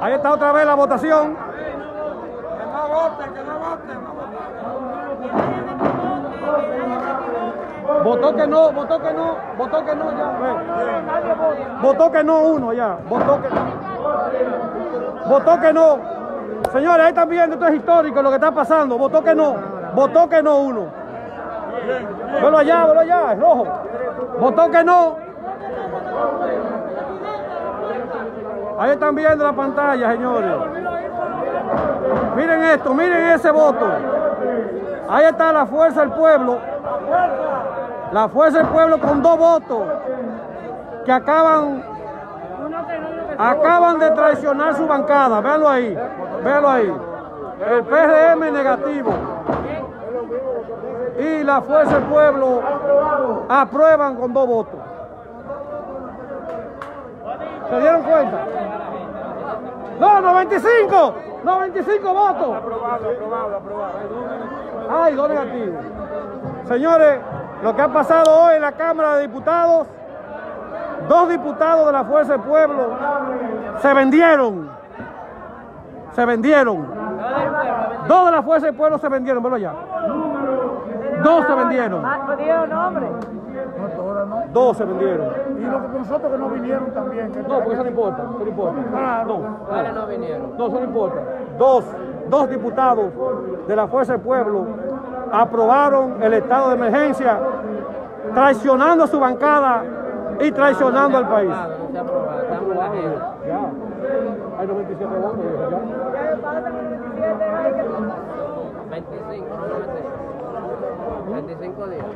Ahí está otra vez la votación. Que no voten, que no voten, no Votó que no, votó que no, votó que no ya. Votó que no uno ya. Votó que Votó que no. Señores, ahí están viendo, esto es histórico lo que está pasando. Votó que no. Votó que no uno. Velo allá, velo allá, es rojo. Votó que no. Ahí están viendo la pantalla, señores. Miren esto, miren ese voto. Ahí está la fuerza del pueblo. La fuerza del pueblo con dos votos que acaban acaban de traicionar su bancada. Véanlo ahí. Véanlo ahí. El PRM negativo. Y la fuerza del pueblo aprueban con dos votos. ¿Se dieron cuenta? No, 95. 95 votos. Aprobado, aprobado, aprobado. Ay, dos negativos. Señores, lo que ha pasado hoy en la Cámara de Diputados, dos diputados de la Fuerza del Pueblo se vendieron. Se vendieron. Dos de la Fuerza del Pueblo se vendieron, velo ya. Dos se vendieron. ¿no? Dos se vendieron. Y los que nosotros que no vinieron también. que- No, porque eso no importa, eso no importa. Claro. No, ¿Cuáles no vinieron? no, eso no importa. Dos, dos diputados de la Fuerza del Pueblo aprobaron el estado de emergencia, traicionando a su bancada y traicionando al país. No se ha aprobado, estamos en la agenda. Ya, hay 97 votos, viejo, ya. 25, no 25 días.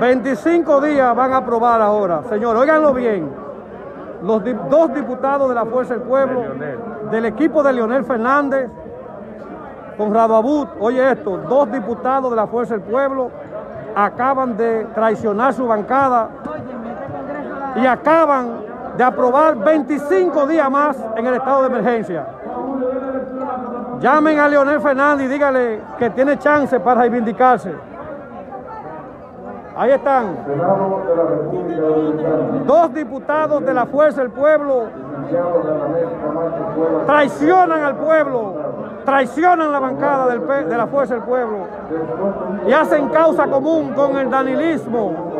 25 días van a aprobar ahora. Señor, óiganlo bien. Los dos diputados de la Fuerza del Pueblo, del equipo de Leonel Fernández, Conrado Abud, oye esto, dos diputados de la Fuerza del Pueblo acaban de traicionar su bancada y acaban de aprobar 25 días más en el estado de emergencia. Llamen a Leonel Fernández y dígale que tiene chance para reivindicarse. Ahí están. Dos diputados de la Fuerza del Pueblo traicionan al pueblo, traicionan la bancada del de la Fuerza del Pueblo y hacen causa común con el danilismo.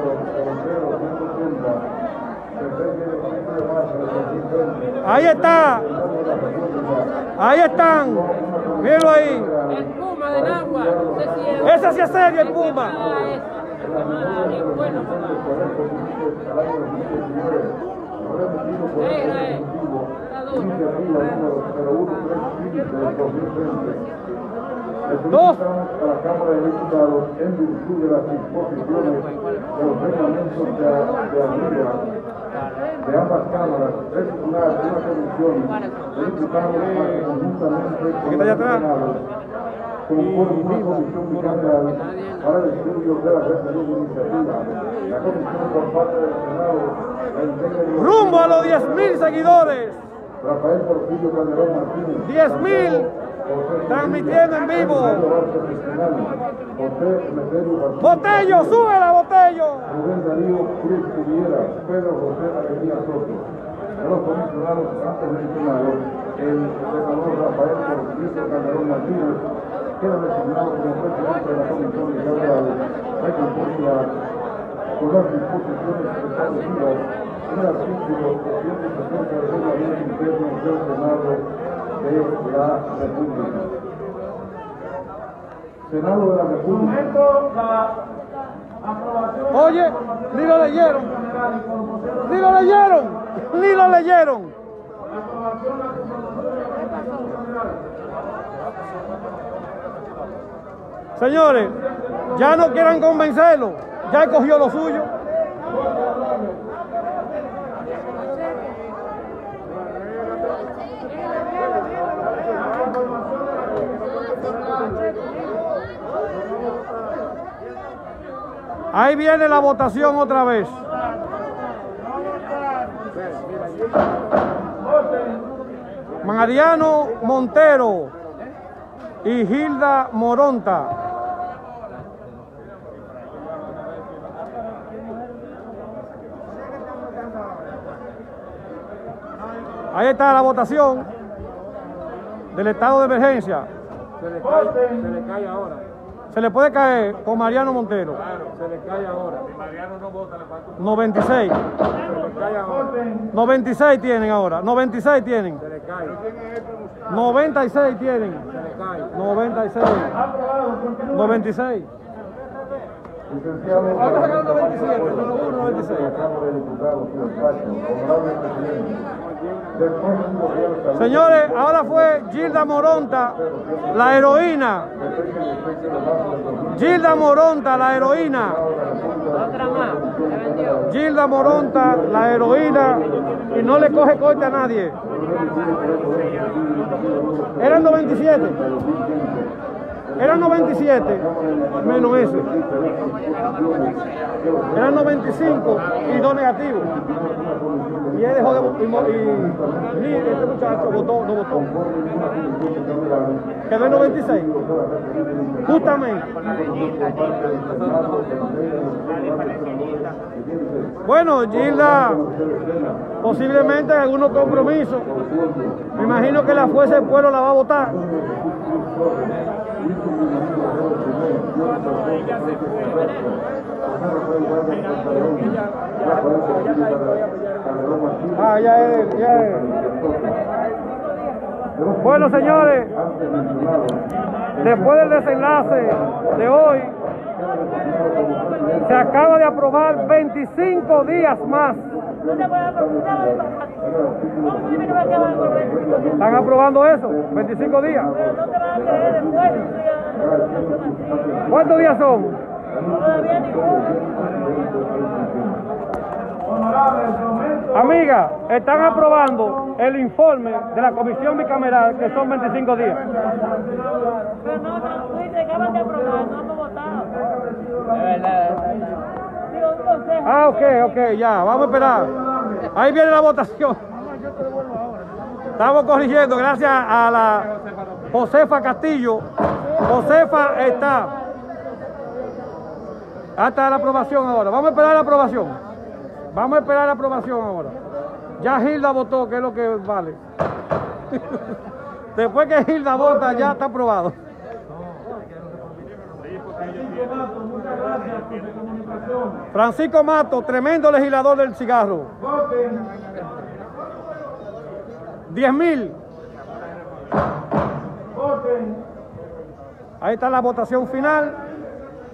Ahí está. Ahí están. Mírenlo ahí. El Puma de Nagua, Ese sí es serio, el Puma. Dos. a la Cámara de Diputados en virtud de las disposiciones de de, ambas cámaras, una comisión de diputados conjuntamente conforme una comisión bicameral para el estudio de la referida iniciativa. La comisión por parte del Senado la integra Rumbo a los 10.000 seguidores. Rafael Calderón Martínez. 10.000 transmitiendo en vivo. Botello, súbela, Botello. Rubén Darío Cruz Cubiera, Pedro José Alegría Soto. De los comisionados antes mencionados, el senador Rafael Porfirio Calderón Martínez queda designado como presidente de la Comisión Bicameral de conformidad con las disposiciones establecidas en el artículo 270 del reglamento interno del Senado de la República. Senado de la República. Oye, ni lo leyeron. Ni lo leyeron. Ni lo leyeron. Señores, ya no quieran convencerlo. Ya cogió lo suyo. Ahí viene la votación otra vez. Mariano Montero y Gilda Moronta. Ahí está la votación del estado de emergencia. Se le cae, se le cae ahora. Se le puede caer con Mariano Montero. Claro, se le cae ahora. Si Mariano no vota, le falta 96. Se le cae ahora. 96 tienen ahora. 96 tienen. Se le cae. 96 tienen. Se le cae. 96. 96. Licenciado Ahora sacaron 97, 96. Señores, ahora fue Gilda Moronta, la heroína. Gilda Moronta, la heroína. Otra más, se vendió. Gilda Moronta, la heroína. Y no le coge corte a nadie. Eran 97. Eran 97, menos ese. Eran 95 y dos negativos. Y él este muchacho votó, no votó. Quedó en 96. Justamente. Bueno, Gilda, posiblemente en algunos compromisos. Me imagino que la fuerza del pueblo la va a votar. Ah, ya es, ya es. Bueno, señores, después del desenlace de hoy, se acaba de aprobar 25 días más No te puedes preguntar. ¿Cómo tú dices que va a quedar con 25 días? ¿Están aprobando eso? 25 días. ¿Cuántos días son? Todavía ninguno. Amiga, están aprobando el informe de la comisión bicameral que son 25 días. Pero no, acaban de aprobar, no hemos votado. Ah, ok, ok, ya, vamos a esperar. Ahí viene la votación. Estamos corrigiendo gracias a la Josefa Castillo. Josefa está hasta la aprobación ahora. Vamos a esperar la aprobación. Vamos a esperar la aprobación ahora. Ya Hilda votó, que es lo que vale. Después que Hilda vota, ya está aprobado. Francisco Mato, tremendo legislador del cigarro. 10 mil. Ahí está la votación final.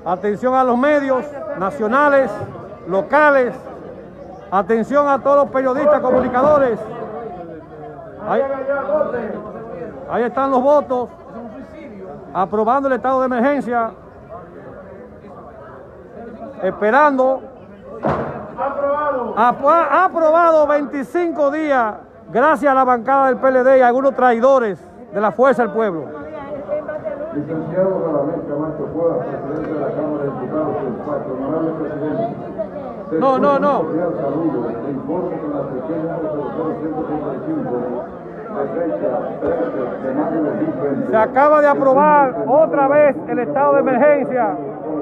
Atención a los medios nacionales, locales. Atención a todos los periodistas, comunicadores. Ahí, ahí están los votos. Aprobando el estado de emergencia. Esperando. Apro- aprobado 25 días gracias a la bancada del PLD y a algunos traidores de la Fuerza del Pueblo. Licenciado Camacho Cuevas, presidente de la Cámara de Diputados del Pacto. Honorable presidente. No, no, no. Cordial saludo. Le informo que en la sesión número 0135 de fecha 13 de mayo de 2020 Se acaba de aprobar otra vez el estado de emergencia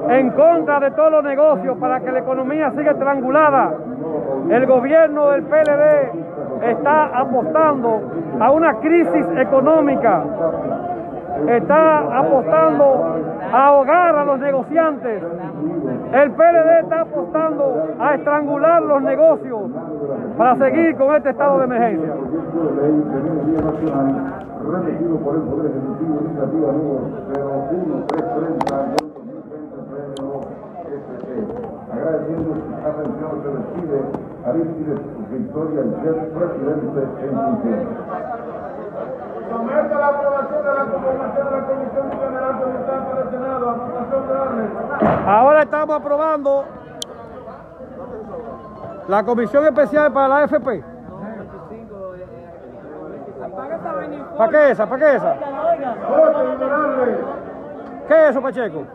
en contra de todos los negocios para que la economía siga estrangulada. El gobierno del PLD está apostando a una crisis económica, está apostando a ahogar a los negociantes. El PLD está apostando a estrangular los negocios para seguir con este estado de emergencia. proyecto de ley de minería nacional remitido por el Poder Ejecutivo Iniciativa número 0132020 Agradeciendo su atención se despide Aristides Victoria Jet, presidente en funciones. Someto a la aprobación de la conformación de la Comisión Bicameral Parlamentaria Ahora estamos aprobando la comisión especial para la AFP. ¿Para qué esa? ¿Para qué esa? ¿Qué es eso, Pacheco?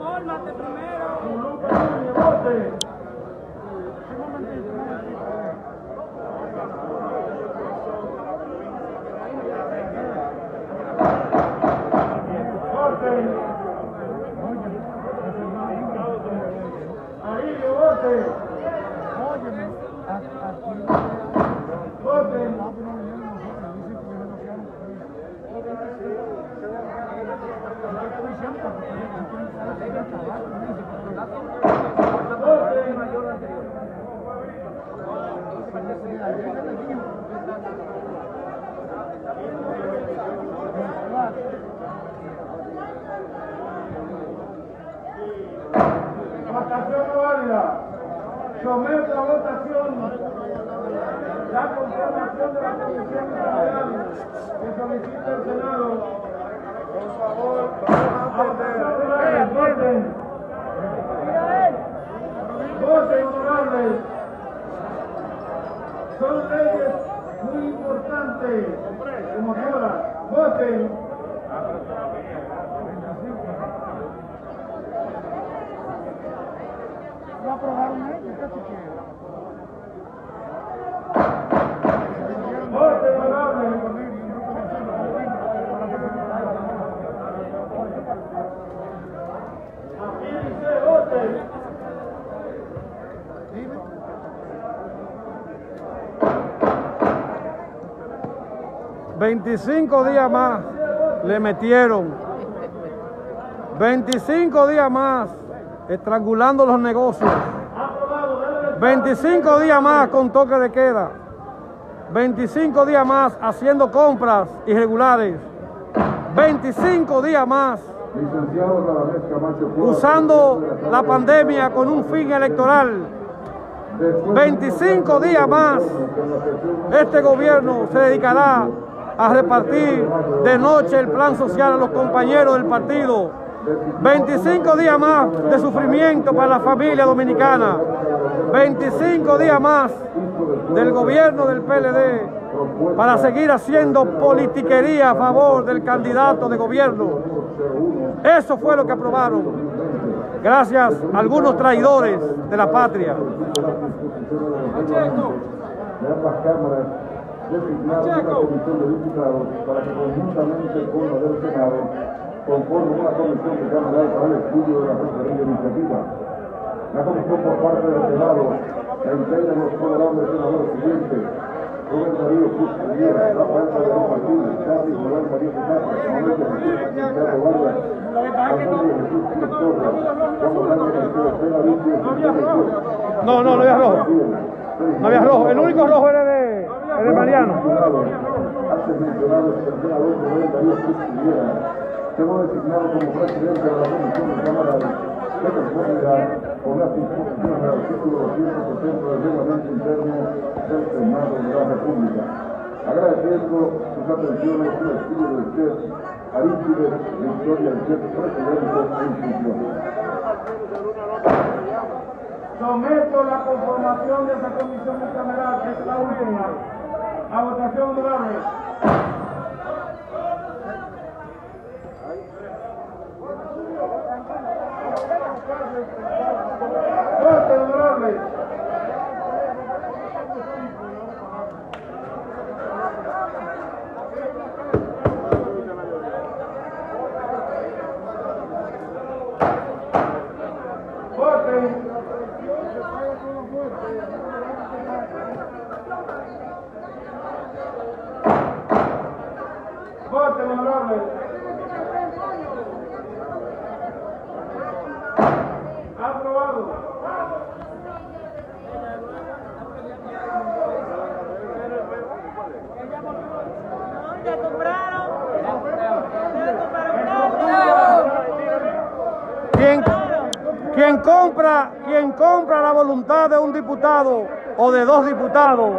Ariel, vote. Vote. Votación no válida. Someto a votación la conformación de la Comisión Bicameral que solicita el Senado. Por favor, voten. Voten, honorables. Son leyes muy importantes, como ahora. Voten. No aprobaron ellos, ¿qué tú quieres? Voten, honorables. Aquí dice voten. 25 días más le metieron. 25 días más estrangulando los negocios. 25 días más con toque de queda. 25 días más haciendo compras irregulares. 25 días más usando la pandemia con un fin electoral. 25 días más, este gobierno se dedicará a repartir de noche el plan social a los compañeros del partido. 25 días más de sufrimiento para la familia dominicana. 25 días más del gobierno del PLD para seguir haciendo politiquería a favor del candidato de gobierno. Eso fue lo que aprobaron, gracias a algunos traidores de la patria. De ambas cámaras designar una comisión de diputados para que conjuntamente con la del Senado conformen una comisión que cameral para el estudio de la referente iniciativa. La comisión por parte del Senado la integran los honorables senadores siguientes. Rubén Darío Cruz Riviera, Rafael Calderón Martínez, Noel María Pizarro, Manuel de Jesús, Santiago Vargas, Antonio Jesús Torres, Juan Orlando García, Pena Víctor, No, no, no había rojo. No había rojo. El único rojo era de, de Mariano. Antes mencionado el senador Rubén Darío quedó designado como presidente de la Comisión de Cámara de conformidad con las disposiciones del artículo 270 del reglamento interno del Senado de la República. Agradeciendo sus atenciones y el estudio del chef Arístides Victoria, el chef presidente en funciones. Someto la conformación de esa comisión bicameral, que es la última, a votación honorable. Vote honorable. Vote honorable. Aprobado. Ya compraron. Quien, quien compra, quien compra la voluntad de un diputado o de dos diputados,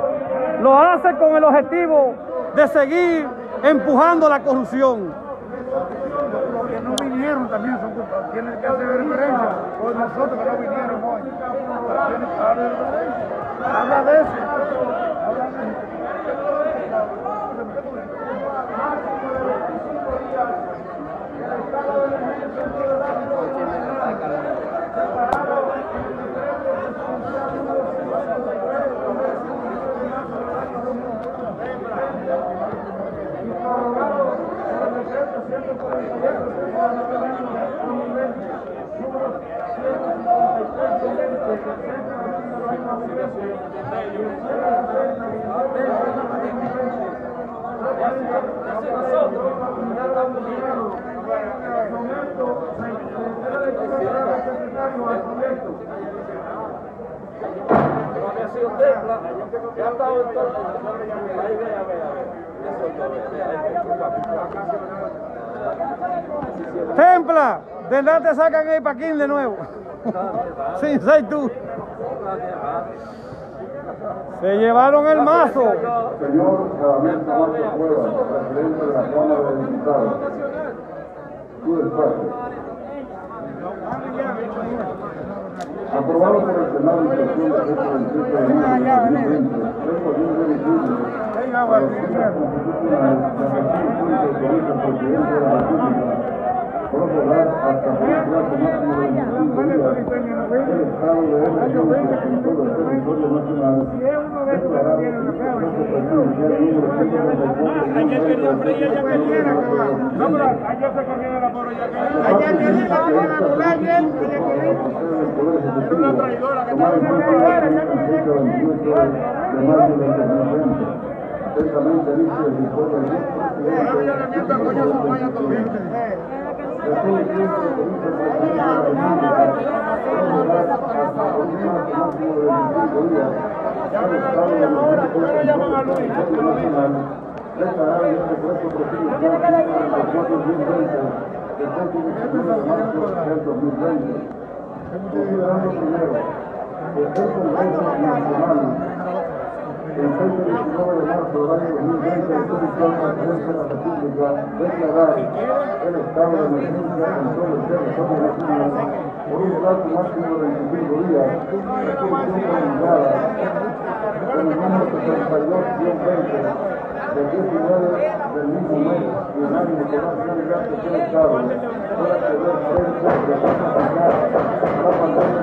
lo hace con el objetivo de seguir empujando la corrupción. Los que no vinieron también son. Tienen que hacer referencia por nosotros que no vinieron hoy. Habla de eso. Ya estaba Templa, de verdad te sacan el paquín de nuevo. Sin ser tú. Se llevaron el mazo. Señor Radamel Camacho Cuevas, presidente de la Cámara de Diputados. Su despacho. Aprobado por el Senado en sesión de fecha 28 de enero de 2020, tengo a bien remitido a la Constitucional gestión pública de la República prorrogar hasta un plazo máximo de 25 días el estado de emergencia en todo el territorio nacional declarado por el decreto presidencial número 194 Ayer quería freír, ya quería acabar. No, pero ayer se corrió la porra, ya quería. Ayer quería acabar la porra, ayer quería. Era una traidora que estaba en el fecha 28 de marzo del 2020. Atentamente dice el informe el decreto presidencial 4420 del 27 de marzo del 2020, considerando primero el Nacional el 6 de 19 de marzo del año 2020 autorizó al presidente de la República de de 25 días, resolución promulgada con el número 62-20 del 19 del mismo mes y en ánimo con la finalidad que el virus